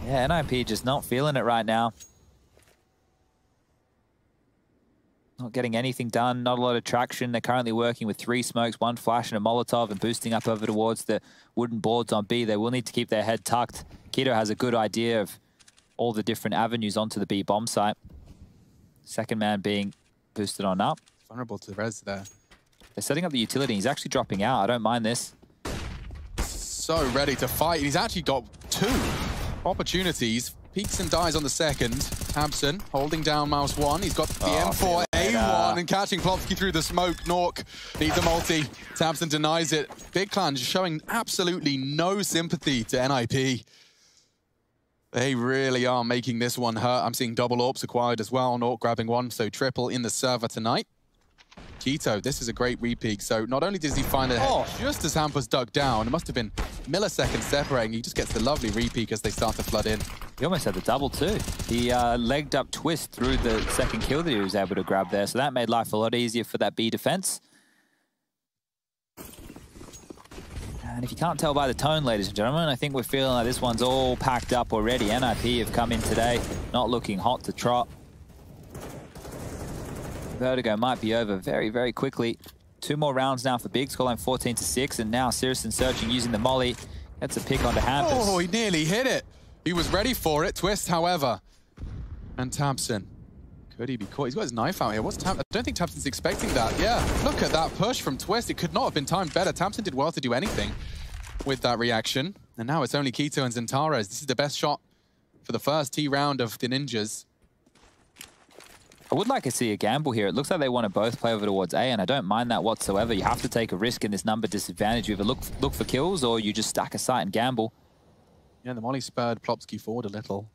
Yeah, NIP just not feeling it right now. Not getting anything done, not a lot of traction. They're currently working with three smokes, one flash and a Molotov and boosting up over towards the wooden boards on B. They will need to keep their head tucked. k1to has a good idea of all the different avenues onto the B bomb site. Second man being boosted on up. Vulnerable to the res there. They're setting up the utility. He's actually dropping out. I don't mind this. So ready to fight. He's actually got two opportunities. Peeks and dies on the second. tabseN holding down Mouse 1. He's got the oh, M4 A1 and catching Plopski through the smoke. Nork needs a multi. tabseN denies it. Big Clan showing absolutely no sympathy to NIP. They really are making this one hurt. I'm seeing double AWPs acquired as well. Nork grabbing one, so triple in the server tonight. k1to. This is a great repeat. So not only does he find it oh. just as Hampus dug down, it must have been milliseconds separating. He just gets the lovely repeat as they start to flood in. He almost had the double too. He uh, legged up Twist through the second kill that he was able to grab there. So that made life a lot easier for that B defense. And if you can't tell by the tone, ladies and gentlemen, I think we're feeling like this one's all packed up already. NIP have come in today, not looking hot to trot. Vertigo might be over very, very quickly. Two more rounds now for Big, scoreline 14 to 6, and now SyrsoN searching using the molly. Gets a pick onto Hampus. Oh, he nearly hit it. He was ready for it. Twist, however. And tabseN. Could he be caught? He's got his knife out here. What's Tam I don't think tabseN's expecting that. Yeah, look at that push from Twist. It could not have been timed better. tabseN did well to do anything with that reaction. And now it's only k1to and XANTARES. This is the best shot for the first T round of the Ninjas. I would like to see a gamble here. It looks like they want to both play over towards A, and I don't mind that whatsoever. You have to take a risk in this number disadvantage. You either look, look for kills or you just stack a sight and gamble. Yeah, the molly spurred Plopski forward a little.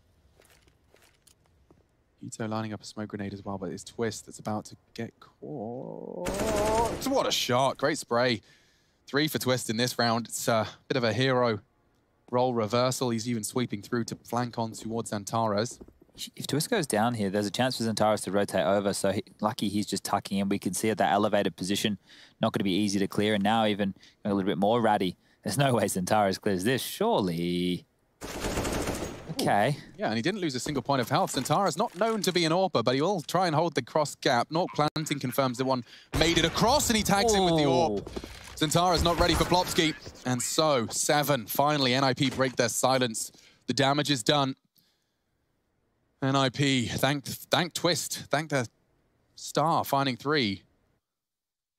K1to uh, lining up a smoke grenade as well, but his twist that's about to get caught. What a shot. Great spray. Three for Twist in this round. It's uh, a bit of a hero role reversal. He's even sweeping through to flank on towards XANTARES if Twist goes down here, there's a chance for XANTARES to rotate over. So he, lucky he's just tucking in. We can see at that elevated position, not going to be easy to clear. And now even a little bit more ratty. There's no way XANTARES clears this, surely. Okay. Yeah, and he didn't lose a single point of health. XANTARES not known to be an AWPer, but he will try and hold the cross gap. Not planting confirms the one made it across, and he tags him with the AWP. XANTARES not ready for Plopski. And so, seven. Finally, NIP break their silence. The damage is done. NIP, thank, thank Twist, thank the star, finding three.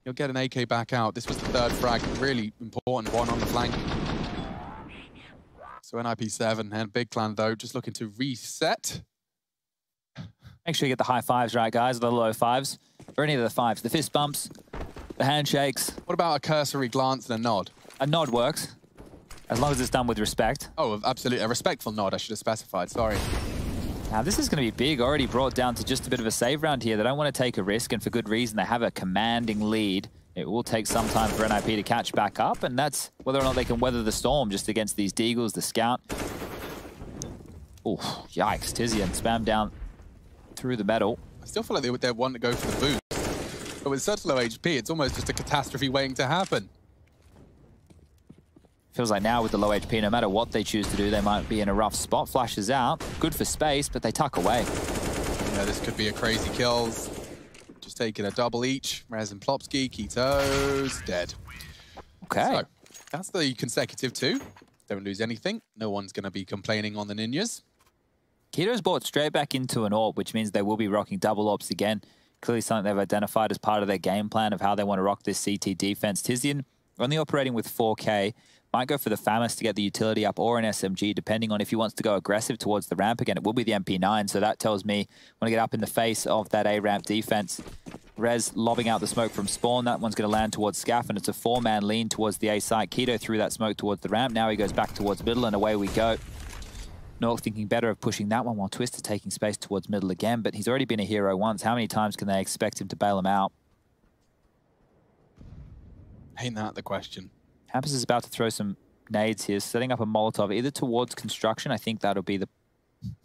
You'll get an AK back out. This was the third frag, really important one on the flank. So NIP 7 and Big Clan, though, just looking to reset. Make sure you get the high fives right, guys, the low fives. Or any of the fives. The fist bumps, the handshakes. What about a cursory glance and a nod? A nod works, as long as it's done with respect. Oh, absolutely. A respectful nod, I should have specified. Sorry. Now, this is going to be big, already brought down to just a bit of a save round here. They don't want to take a risk, and for good reason. They have a commanding lead. It will take some time for NIP to catch back up, and that's whether or not they can weather the storm just against these Deagles, the Scout. Oh, yikes. Tizian spam down through the metal. I still feel like they would they want to go for the boost. But with such low HP, it's almost just a catastrophe waiting to happen. Feels like now with the low HP, no matter what they choose to do, they might be in a rough spot. Flashes out, good for space, but they tuck away. Yeah, this could be a crazy kills. Just taking a double each. Rez and Plopski, k1to's dead. Okay. So, that's the consecutive two. Don't lose anything. No one's going to be complaining on the Ninjas. k1to's bought straight back into an AWP, which means they will be rocking double AWPs again. Clearly something they've identified as part of their game plan of how they want to rock this CT defense. Tizian only operating with 4K, might go for the FAMAS to get the utility up or an SMG, depending on if he wants to go aggressive towards the ramp again. It will be the MP9, so that tells me want to get up in the face of that A-ramp defense. Rez lobbing out the smoke from spawn. That one's going to land towards Scaff, and it's a four-man lean towards the A site. k1to threw that smoke towards the ramp. Now he goes back towards middle, and away we go. Nork thinking better of pushing that one while Twister taking space towards middle again, but he's already been a hero once. How many times can they expect him to bail him out? Ain't that the question? Hampus is about to throw some nades here, setting up a Molotov either towards construction. I think that'll be the...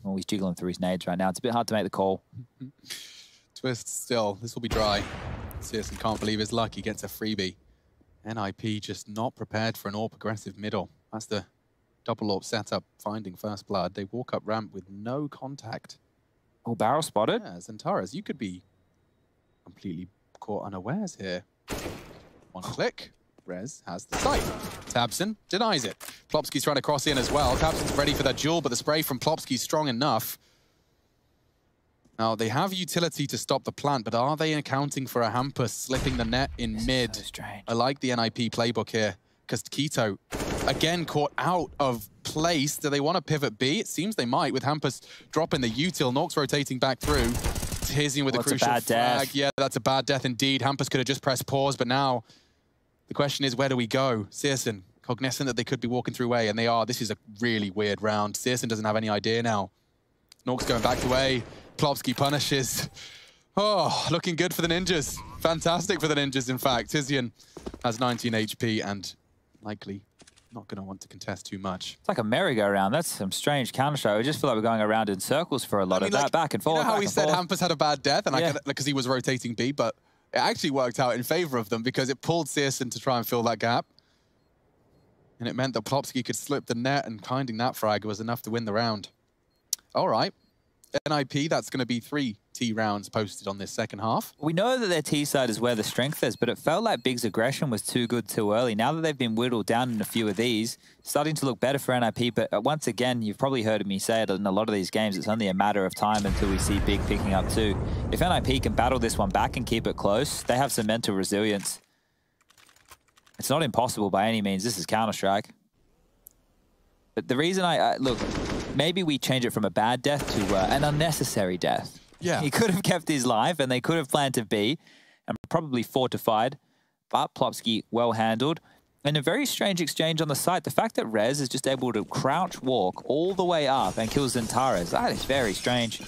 Oh, he's jiggling through his nades right now. It's a bit hard to make the call. Twist still. This will be dry. SyrsoN can't believe his luck. He gets a freebie. NIP just not prepared for an AWP aggressive middle. That's the double AWP setup, finding first blood. They walk up ramp with no contact. Oh, barrel spotted? Yeah, XANTARES, you could be completely caught unawares here. One click. Rez has the sight. Tabson denies it. Plopski's trying to cross in as well. Tabson's ready for that duel, but the spray from Plopski's strong enough. Now, they have utility to stop the plant, but are they accounting for a Hampus slipping the net in this mid? So I like the NIP playbook here, because k1to, again, caught out of place. Do they want to pivot B? It seems they might, with Hampus dropping the util. Nork's rotating back through. Tizian with well, a crucial a bad flag. Death. Yeah, that's a bad death indeed. Hampus could have just pressed pause, but now the question is, where do we go? SyrsoN, cognizant that they could be walking through A, and they are. This is a really weird round. SyrsoN doesn't have any idea now. Nork's going back to A. Plopski punishes. Oh, looking good for the Ninjas. Fantastic for the Ninjas, in fact. Tizian has 19 HP and likely not going to want to contest too much. It's like a merry-go-round. That's some strange counter-strike. I just feel like we're going around in circles for a lot I mean, of like, that, back and forth. You know how he said Hampus had a bad death, and yeah. because he was rotating B, but it actually worked out in favor of them because it pulled syrsoN to try and fill that gap. And it meant that Plopski could slip the net, and finding that frag was enough to win the round. All right. NIP, that's going to be three T rounds posted on this second half. We know that their T side is where the strength is, but it felt like Big's aggression was too good too early. Now that they've been whittled down in a few of these, starting to look better for NIP, but uh, once again, you've probably heard me say it in a lot of these games, it's only a matter of time until we see Big picking up too. If NIP can battle this one back and keep it close, they have some mental resilience. It's not impossible by any means. This is Counter-Strike. But the reason I, I look, maybe we change it from a bad death to uh, an unnecessary death. Yeah. He could have kept his life and they could have planted B and probably fortified, but Plopski well handled. And a very strange exchange on the site. The fact that Rez is just able to crouch walk all the way up and kill Xantares, that is very strange.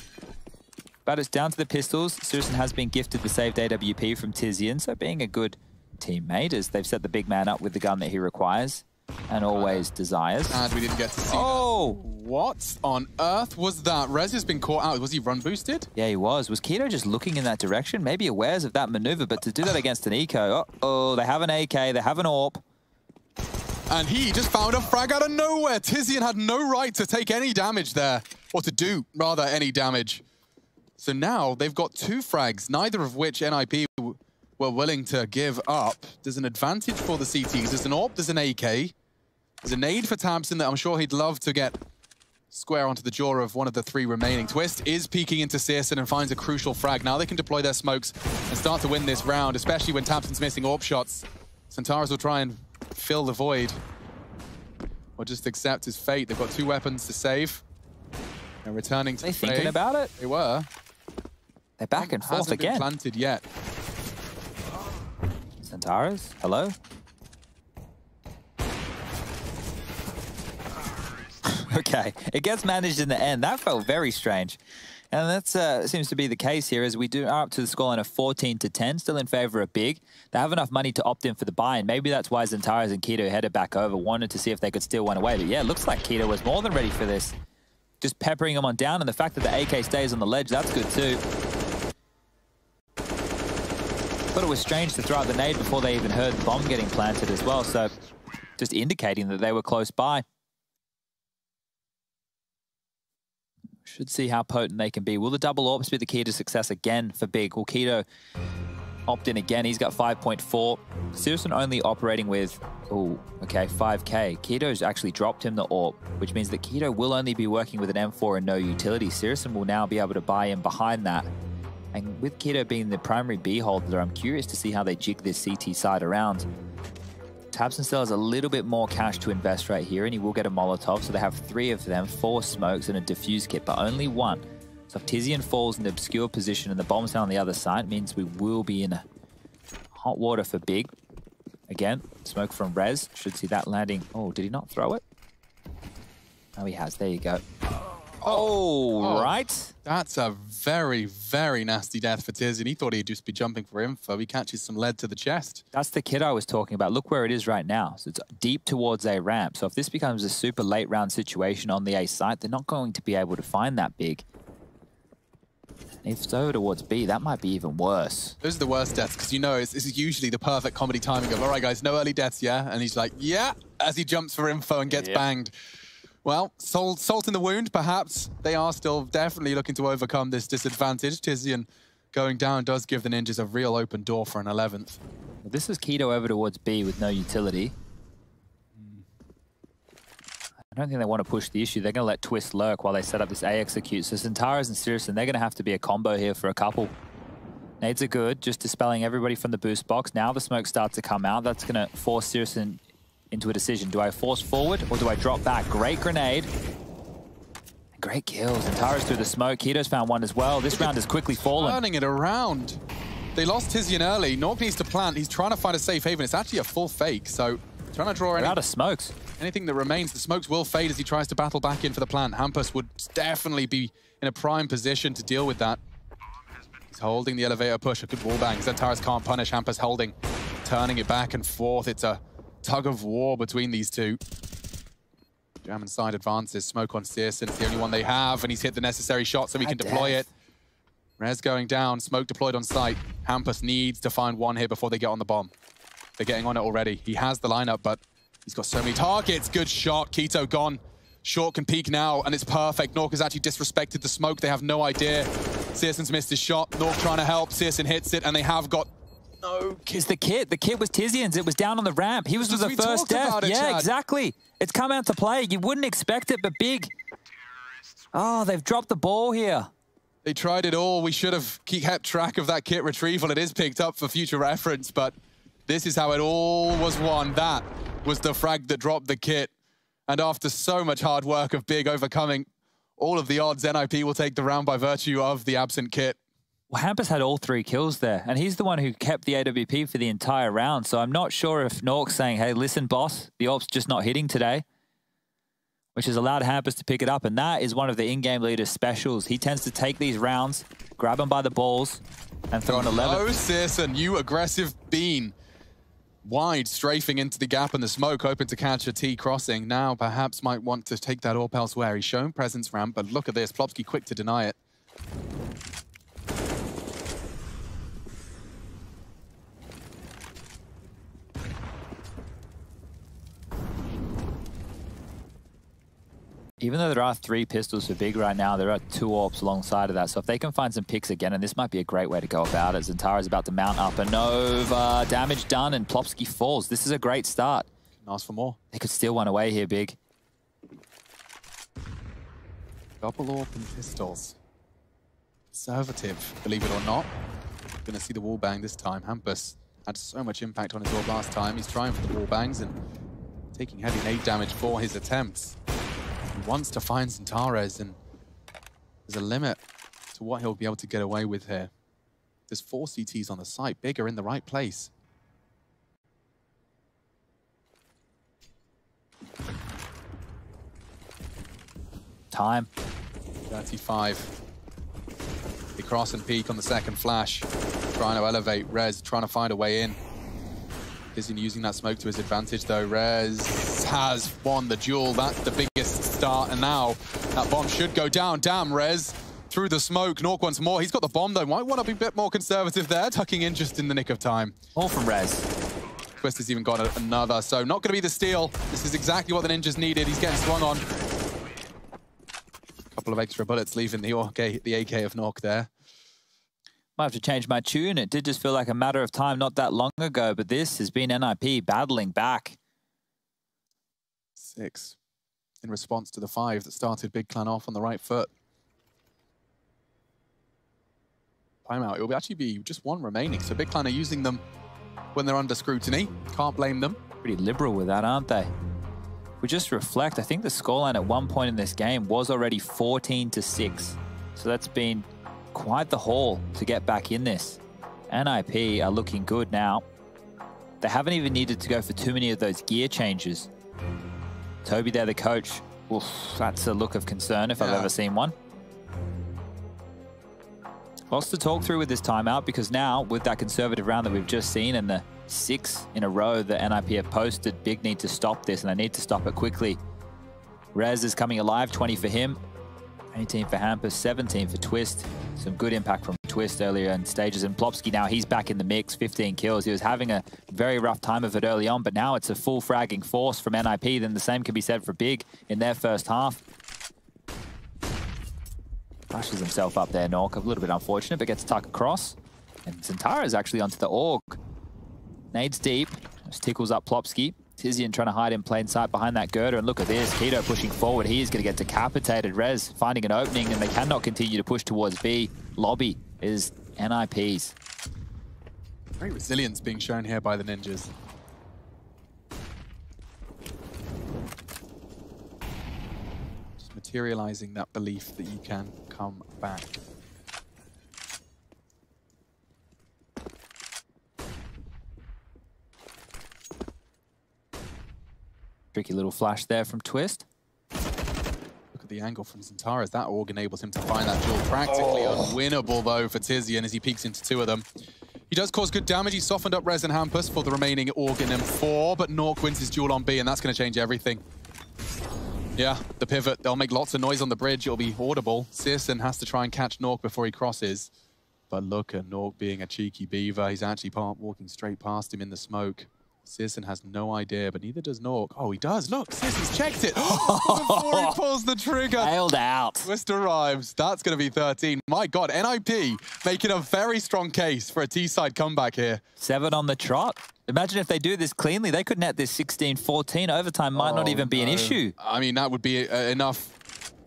But it's down to the pistols. syrsoN has been gifted the saved AWP from Tizian, so being a good teammate as they've set the big man up with the gun that he requires and always desires. And we didn't get to see Oh! That. What on earth was that? Rez has been caught out. Was he run boosted? Yeah, he was. Was k1to just looking in that direction? Maybe awares of that maneuver, but to do that against an eco, uh oh, they have an AK, they have an AWP. And he just found a frag out of nowhere. Tizian had no right to take any damage there, or to do, rather, any damage. So now they've got two frags, neither of which NIP were willing to give up. There's an advantage for the CTs. There's an AWP, there's an AK. There's a nade for tabseN that I'm sure he'd love to get square onto the jaw of one of the three remaining. Twist is peeking into syrsoN and finds a crucial frag. Now they can deploy their smokes and start to win this round, especially when tabseN's missing AWP shots. Xantares will try and fill the void or just accept his fate. They've got two weapons to save. They're returning to they the thinking about it? They were. They're back and forth again. Planted yet. Xantares, hello? okay, it gets managed in the end. That felt very strange. And that uh, seems to be the case here as we do are up to the scoreline of 14 to 10, still in favor of Big. They have enough money to opt in for the buy, and maybe that's why Xantares and k1to headed back over, wanted to see if they could steal one away. But yeah, looks like k1to was more than ready for this. Just peppering them on down, and the fact that the AK stays on the ledge, that's good too. Thought it was strange to throw out the nade before they even heard the bomb getting planted as well, so just indicating that they were close by. Should see how potent they can be. Will the double AWPs be the key to success again for Big? Will k1to opt in again? He's got 5.4. syrsoN only operating with, oh, okay, 5k. k1to's actually dropped him the AWP, which means that k1to will only be working with an M4 and no utility. syrsoN will now be able to buy in behind that. And with k1to being the primary B holder, I'm curious to see how they jig this CT side around tabseN still has a little bit more cash to invest right here, and he will get a Molotov. So they have three of them, four smokes, and a defuse kit, but only one. So if Tizian falls in the obscure position and the bomb's down on the other side, means we will be in hot water for Big. Again, smoke from Rez. Should see that landing. Oh, did he not throw it? Oh, he has. There you go. Oh. oh, oh, right. That's a very, very nasty death for Tiz, and he thought he'd just be jumping for info. He catches some lead to the chest. That's the kid I was talking about. Look where it is right now. So it's deep towards A ramp. So if this becomes a super late round situation on the A site, they're not going to be able to find that big. If so towards B, that might be even worse. Those are the worst deaths, because you know this is usually the perfect comedy timing of, all right, guys, no early deaths, yeah? And he's like, yeah, as he jumps for info and gets yep. banged. Well, salt, salt in the wound, perhaps. They are still definitely looking to overcome this disadvantage. Tizian going down does give the Ninjas a real open door for an 11th. This is k1to over towards B with no utility. I don't think they want to push the issue. They're going to let Twist lurk while they set up this A execute. So Xantares and syrsoN, they're going to have to be a combo here for a couple. Nades are good, just dispelling everybody from the boost box. Now the smoke starts to come out. That's going to force syrsoN into a decision. Do I force forward or do I drop back? Great grenade. Great kills. XANTARES through the smoke. k1to's found one as well. This round has quickly fallen. Turning it around. They lost Tizian early. Nork needs to plant. He's trying to find a safe haven. It's actually a full fake, so trying to draw any, out of smokes. Anything that remains, the smokes will fade as he tries to battle back in for the plant. Hampus would definitely be in a prime position to deal with that. He's holding the elevator push. A good wall wallbang. Xantares can't punish. Hampus holding, turning it back and forth. It's a tug of war between these two. German side advances. Smoke on syrsoN. The only one they have, and he's hit the necessary shot so he can deploy it. Rez going down. Smoke deployed on site. Hampus needs to find one here before they get on the bomb. They're getting on it already. He has the lineup, but he's got so many targets. Good shot. k1to gone. Short can peek now, and it's perfect. Nork has actually disrespected the smoke. They have no idea. syrsoN's missed his shot. Nork trying to help. syrsoN hits it, and they have got no It's the kit. The kit was Tizian's. It was down on the ramp. He was the first death. It, yeah, Chad. exactly. It's come out to play. You wouldn't expect it, but big. Oh, they've dropped the ball here. They tried it all. We should have kept track of that kit retrieval. It is picked up for future reference, but this is how it all was won. That was the frag that dropped the kit. And after so much hard work of Big overcoming all of the odds, NIP will take the round by virtue of the absent kit. Well, Hampus had all three kills there, and he's the one who kept the AWP for the entire round. So I'm not sure if Nork's saying, hey, listen, boss, the AWP's just not hitting today, which has allowed Hampus to pick it up. And that is one of the in-game leader's specials. He tends to take these rounds, grab them by the balls, and throw an 11. Oh, syrsoN, you aggressive bean wide, strafing into the gap and the smoke, hoping to catch a T crossing. Now perhaps might want to take that AWP elsewhere. He's shown presence ramp, but look at this. Plopski quick to deny it. Even though there are three pistols for Big right now, there are two AWPs alongside of that. So if they can find some picks again, and this might be a great way to go about it. Xantara is about to mount up and over. Damage done, and Plopski falls. This is a great start. ask for more. They could steal one away here, Big. Double AWP and pistols. Conservative, believe it or not. Gonna see the wall bang this time. Hampus had so much impact on his AWP last time. He's trying for the wall bangs and taking heavy nade damage for his attempts. He wants to find Xantares, and there's a limit to what he'll be able to get away with here. There's four CTs on the site, bigger in the right place. Time. 35. They cross and peek on the second flash. Trying to elevate. Rez trying to find a way in. Tizian using that smoke to his advantage though. Rez has won the duel. That's the biggest start. And now that bomb should go down. Damn, Rez through the smoke. Nork once more. He's got the bomb though. Might want to be a bit more conservative there. Tucking in just in the nick of time. All from Rez. Twist has even got a, another. So not going to be the steal. This is exactly what the Ninjas needed. He's getting swung on. A couple of extra bullets leaving the, AK, the AK of Nork there. Might have to change my tune. It did just feel like a matter of time not that long ago, but this has been NIP battling back. Six in response to the five that started Big Clan off on the right foot. Timeout. It will actually be just one remaining, so Big Clan are using them when they're under scrutiny. Can't blame them. Pretty liberal with that, aren't they? If we just reflect, I think the scoreline at one point in this game was already 14 to 6. So that's been quite the haul to get back in this. NIP are looking good now. They haven't even needed to go for too many of those gear changes. Toby there, the coach. Oof, that's a look of concern if yeah. I've ever seen one. Lots to talk through with this timeout because now, with that conservative round that we've just seen and the six in a row that NIP have posted, Big need to stop this and they need to stop it quickly. Rez is coming alive, 20 for him. 18 for Hampus, 17 for Twist. Some good impact from Twist earlier in stages. And Plopski now, he's back in the mix, 15 kills. He was having a very rough time of it early on, but now it's a full fragging force from NIP. Then the same can be said for Big in their first half. Flashes himself up there, Nork. A little bit unfortunate, but gets tuck across. And Xantara is actually onto the AUG. Nades deep. Just tickles up Plopski. Tizian trying to hide in plain sight behind that girder. And look at this, k1to pushing forward. He is going to get decapitated. Rez finding an opening, and they cannot continue to push towards B. Lobby is NIPs. Great resilience being shown here by the Ninjas. Just materializing that belief that you can come back. Tricky little flash there from Twist. At the angle from Xantares. That orb enables him to find that duel. Practically oh. unwinnable, though, for Tizian as he peeks into two of them. He does cause good damage. He softened up Rez and Hampus for the remaining Organ and four, but Nork wins his duel on B, and that's going to change everything. Yeah, the pivot. They'll make lots of noise on the bridge. It'll be audible. syrsoN has to try and catch Nork before he crosses. But look at Nork being a cheeky beaver. He's actually walking straight past him in the smoke. syrsoN has no idea, but neither does Nork. Oh, he does. Look, syrsoN's checked it before he pulls the trigger. Nailed out. Twist arrives. That's going to be 13. My God, NIP making a very strong case for a T-side comeback here. Seven on the trot. Imagine if they do this cleanly. They could net this 16-14. Overtime might oh, not even be no. an issue. I mean, that would be uh, enough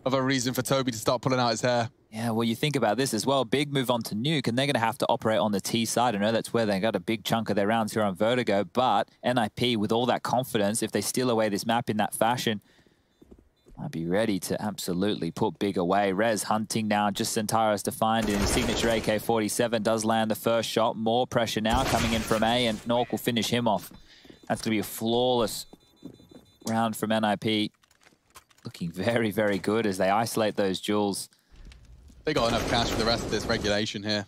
of a reason for Toby to start pulling out his hair. Yeah, well, you think about this as well. Big move on to Nuke, and they're going to have to operate on the T side. I know that's where they got a big chunk of their rounds here on Vertigo, but NIP, with all that confidence, if they steal away this map in that fashion, might be ready to absolutely put big away. Rez hunting now, just Xantares to find in his signature AK-47, does land the first shot. More pressure now coming in from A, and Nork will finish him off. That's going to be a flawless round from NIP. Looking very, very good as they isolate those jewels. They got enough cash for the rest of this regulation here.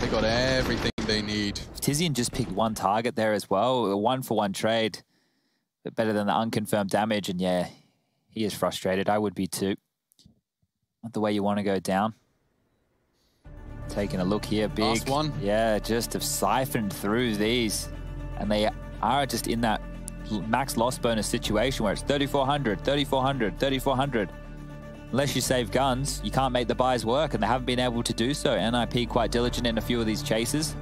They got everything they need. Tizian just picked one target there as well. A one-for-one trade. But better than the unconfirmed damage. And yeah, he is frustrated. I would be too. Not the way you want to go down. Taking a look here, big. Last one. Yeah, just have siphoned through these. And they are just in that max loss bonus situation where it's 3,400, 3,400, 3,400 unless you save guns, you can't make the buys work, and they haven't been able to do so. NIP quite diligent in a few of these chases.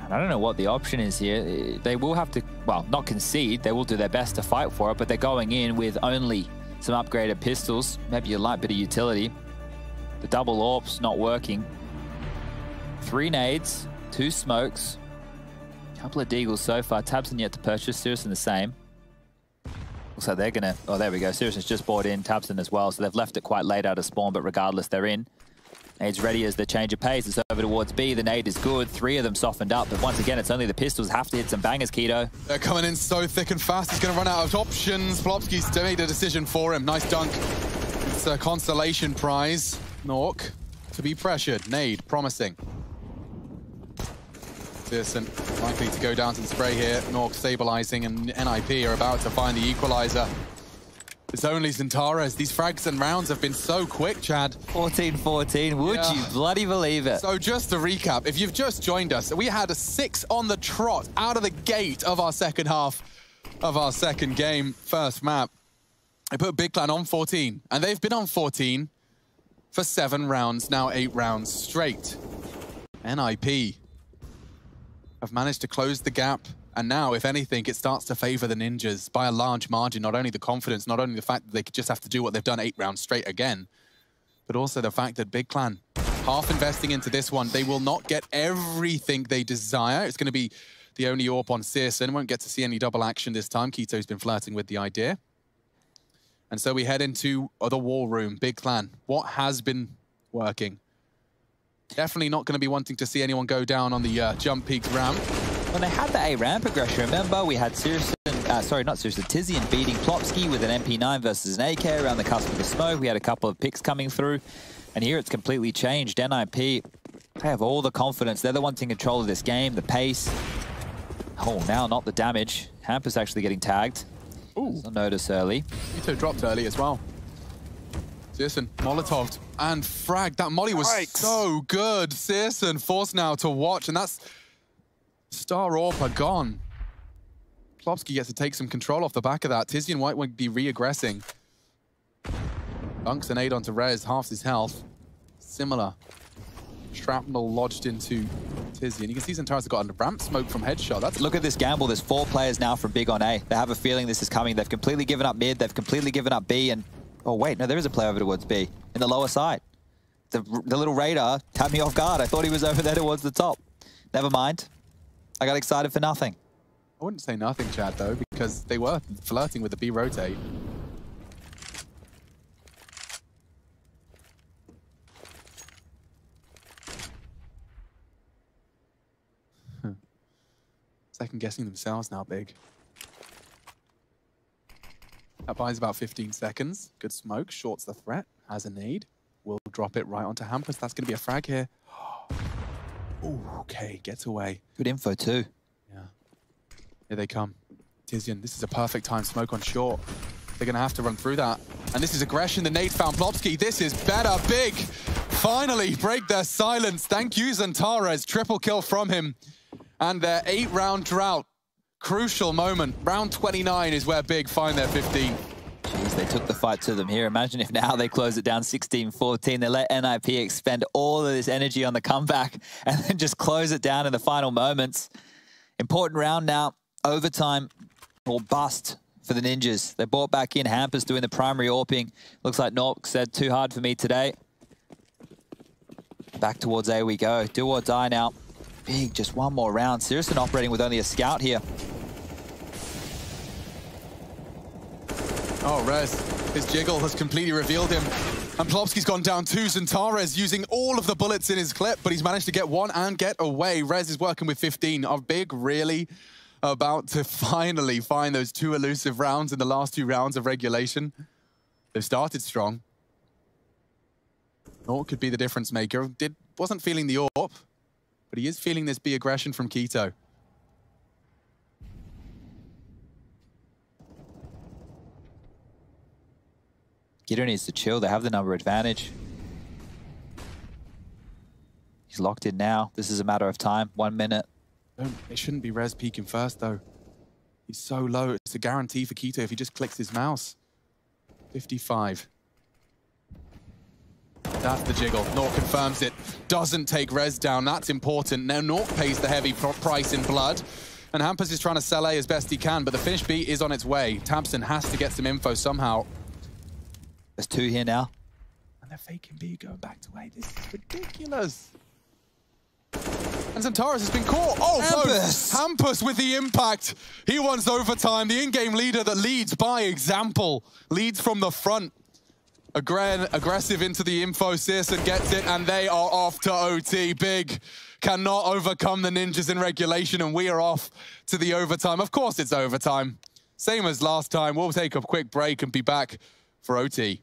And I don't know what the option is here. They will have to, well, not concede. They will do their best to fight for it, but they're going in with only some upgraded pistols, maybe a light bit of utility. The double AWP's not working. Three nades, two smokes, couple of deagles so far. tabseN yet to purchase, syrsoN the same. So they're going to... Oh, there we go. syrsoN's just bought in tabseN as well, so they've left it quite late out of spawn, but regardless, they're in. Nade's ready as the change of pace. It's over towards B. The nade is good. Three of them softened up, but once again, it's only the pistols have to hit some bangers, k1to. They're coming in so thick and fast. He's going to run out of options. Plopski's made a decision for him. Nice dunk. It's a consolation prize. Nork to be pressured. Nade, promising. syrsoN likely to go down to the spray here. Nork stabilizing and NIP are about to find the equalizer. It's only Xantares. These frags and rounds have been so quick, Chad. 14-14, would yeah. you bloody believe it? So just to recap, if you've just joined us, we had a six on the trot out of the gate of our second half of our second game, first map. I put Big Clan on 14, and they've been on 14 for seven rounds, now eight rounds straight. NIP have managed to close the gap. And now, if anything, it starts to favor the Ninjas by a large margin. Not only the confidence, not only the fact that they could just have to do what they've done eight rounds straight again, but also the fact that Big Clan, half investing into this one, they will not get everything they desire. It's going to be the only AWP on syrsoN. Won't get to see any double action this time. k1to's been flirting with the idea. And so we head into the war room. Big Clan, what has been working? Definitely not going to be wanting to see anyone go down on the uh, jump peaks ramp. When they had the A ramp aggression, remember we had syrsoN, uh, sorry, not syrsoN, Tizian beating Plopski with an MP9 versus an AK around the cusp of the smoke. We had a couple of picks coming through, and here it's completely changed. NIP, they have all the confidence. They're the ones in control of this game, the pace. Oh, now not the damage. Hampus actually getting tagged. Ooh. notice early. Ito dropped early as well. syrsoN, Molotov, and Frag. That molly was Yikes. so good. syrsoN forced now to watch, and that's Star AWP gone. Plopski gets to take some control off the back of that. Tizian White won't be re-aggressing. Dunks an aid onto Rez, halves his health. Similar. Shrapnel lodged into Tizian. You can see Xantares got a ramp smoke from headshot. That's Look at this gamble. There's four players now from Big on A. They have a feeling this is coming. They've completely given up mid. They've completely given up B. And Oh, wait, no, there is a player over towards B in the lower side. The, the little radar tapped me off guard. I thought he was over there towards the top. Never mind. I got excited for nothing. I wouldn't say nothing, Chad, though, because they were flirting with the B rotate. Second guessing themselves now, Big. That buys about 15 seconds. Good smoke, shorts the threat, has a nade. Will drop it right onto Hampus. That's going to be a frag here. Okay, gets away. Good info too. Yeah. Here they come. Tizian, this is a perfect time. Smoke on short. They're going to have to run through that. And this is aggression. The nade found Plopski. This is better. Big. Finally break their silence. Thank you, Xantares. Triple kill from him. And their eight-round drought. Crucial moment. Round 29 is where Big find their 15. Jeez, they took the fight to them here. Imagine if now they close it down 16-14. They let NIP expend all of this energy on the comeback and then just close it down in the final moments. Important round now. Overtime or bust for the Ninjas. They brought back in Hampus doing the primary AWPing. Looks like Nork said too hard for me today. Back towards A we go. Do or die now. Big, just one more round. SyrsoN operating with only a scout here. Oh, Rez, his jiggle has completely revealed him. And Plopski's gone down too. Xantares using all of the bullets in his clip, but he's managed to get one and get away. Rez is working with 15. Are Big really about to finally find those two elusive rounds in the last two rounds of regulation? They've started strong. nawwk could be the difference maker. Did Wasn't feeling the AWP, but he is feeling this B aggression from k1to. Gitter needs to chill. They have the number advantage. He's locked in now. This is a matter of time. One minute. it shouldn't be Rez peeking first, though. He's so low. It's a guarantee for k1to if he just clicks his mouse. 55. That's the jiggle. nawwk confirms it. Doesn't take Rez down. That's important. Now nawwk pays the heavy price in blood. And Hampus is trying to sell A as best he can, but the finish B is on its way. tabseN has to get some info somehow. There's two here now. And they're faking B going back to A. This is ridiculous. And Xantares has been caught. Oh, Hampus. Hampus with the impact. He wants overtime. The in-game leader that leads by example. Leads from the front. Aggr aggressive into the info. and gets it, and they are off to OT. Big cannot overcome the ninjas in regulation, and we are off to the overtime. Of course it's overtime. Same as last time. We'll take a quick break and be back for OT.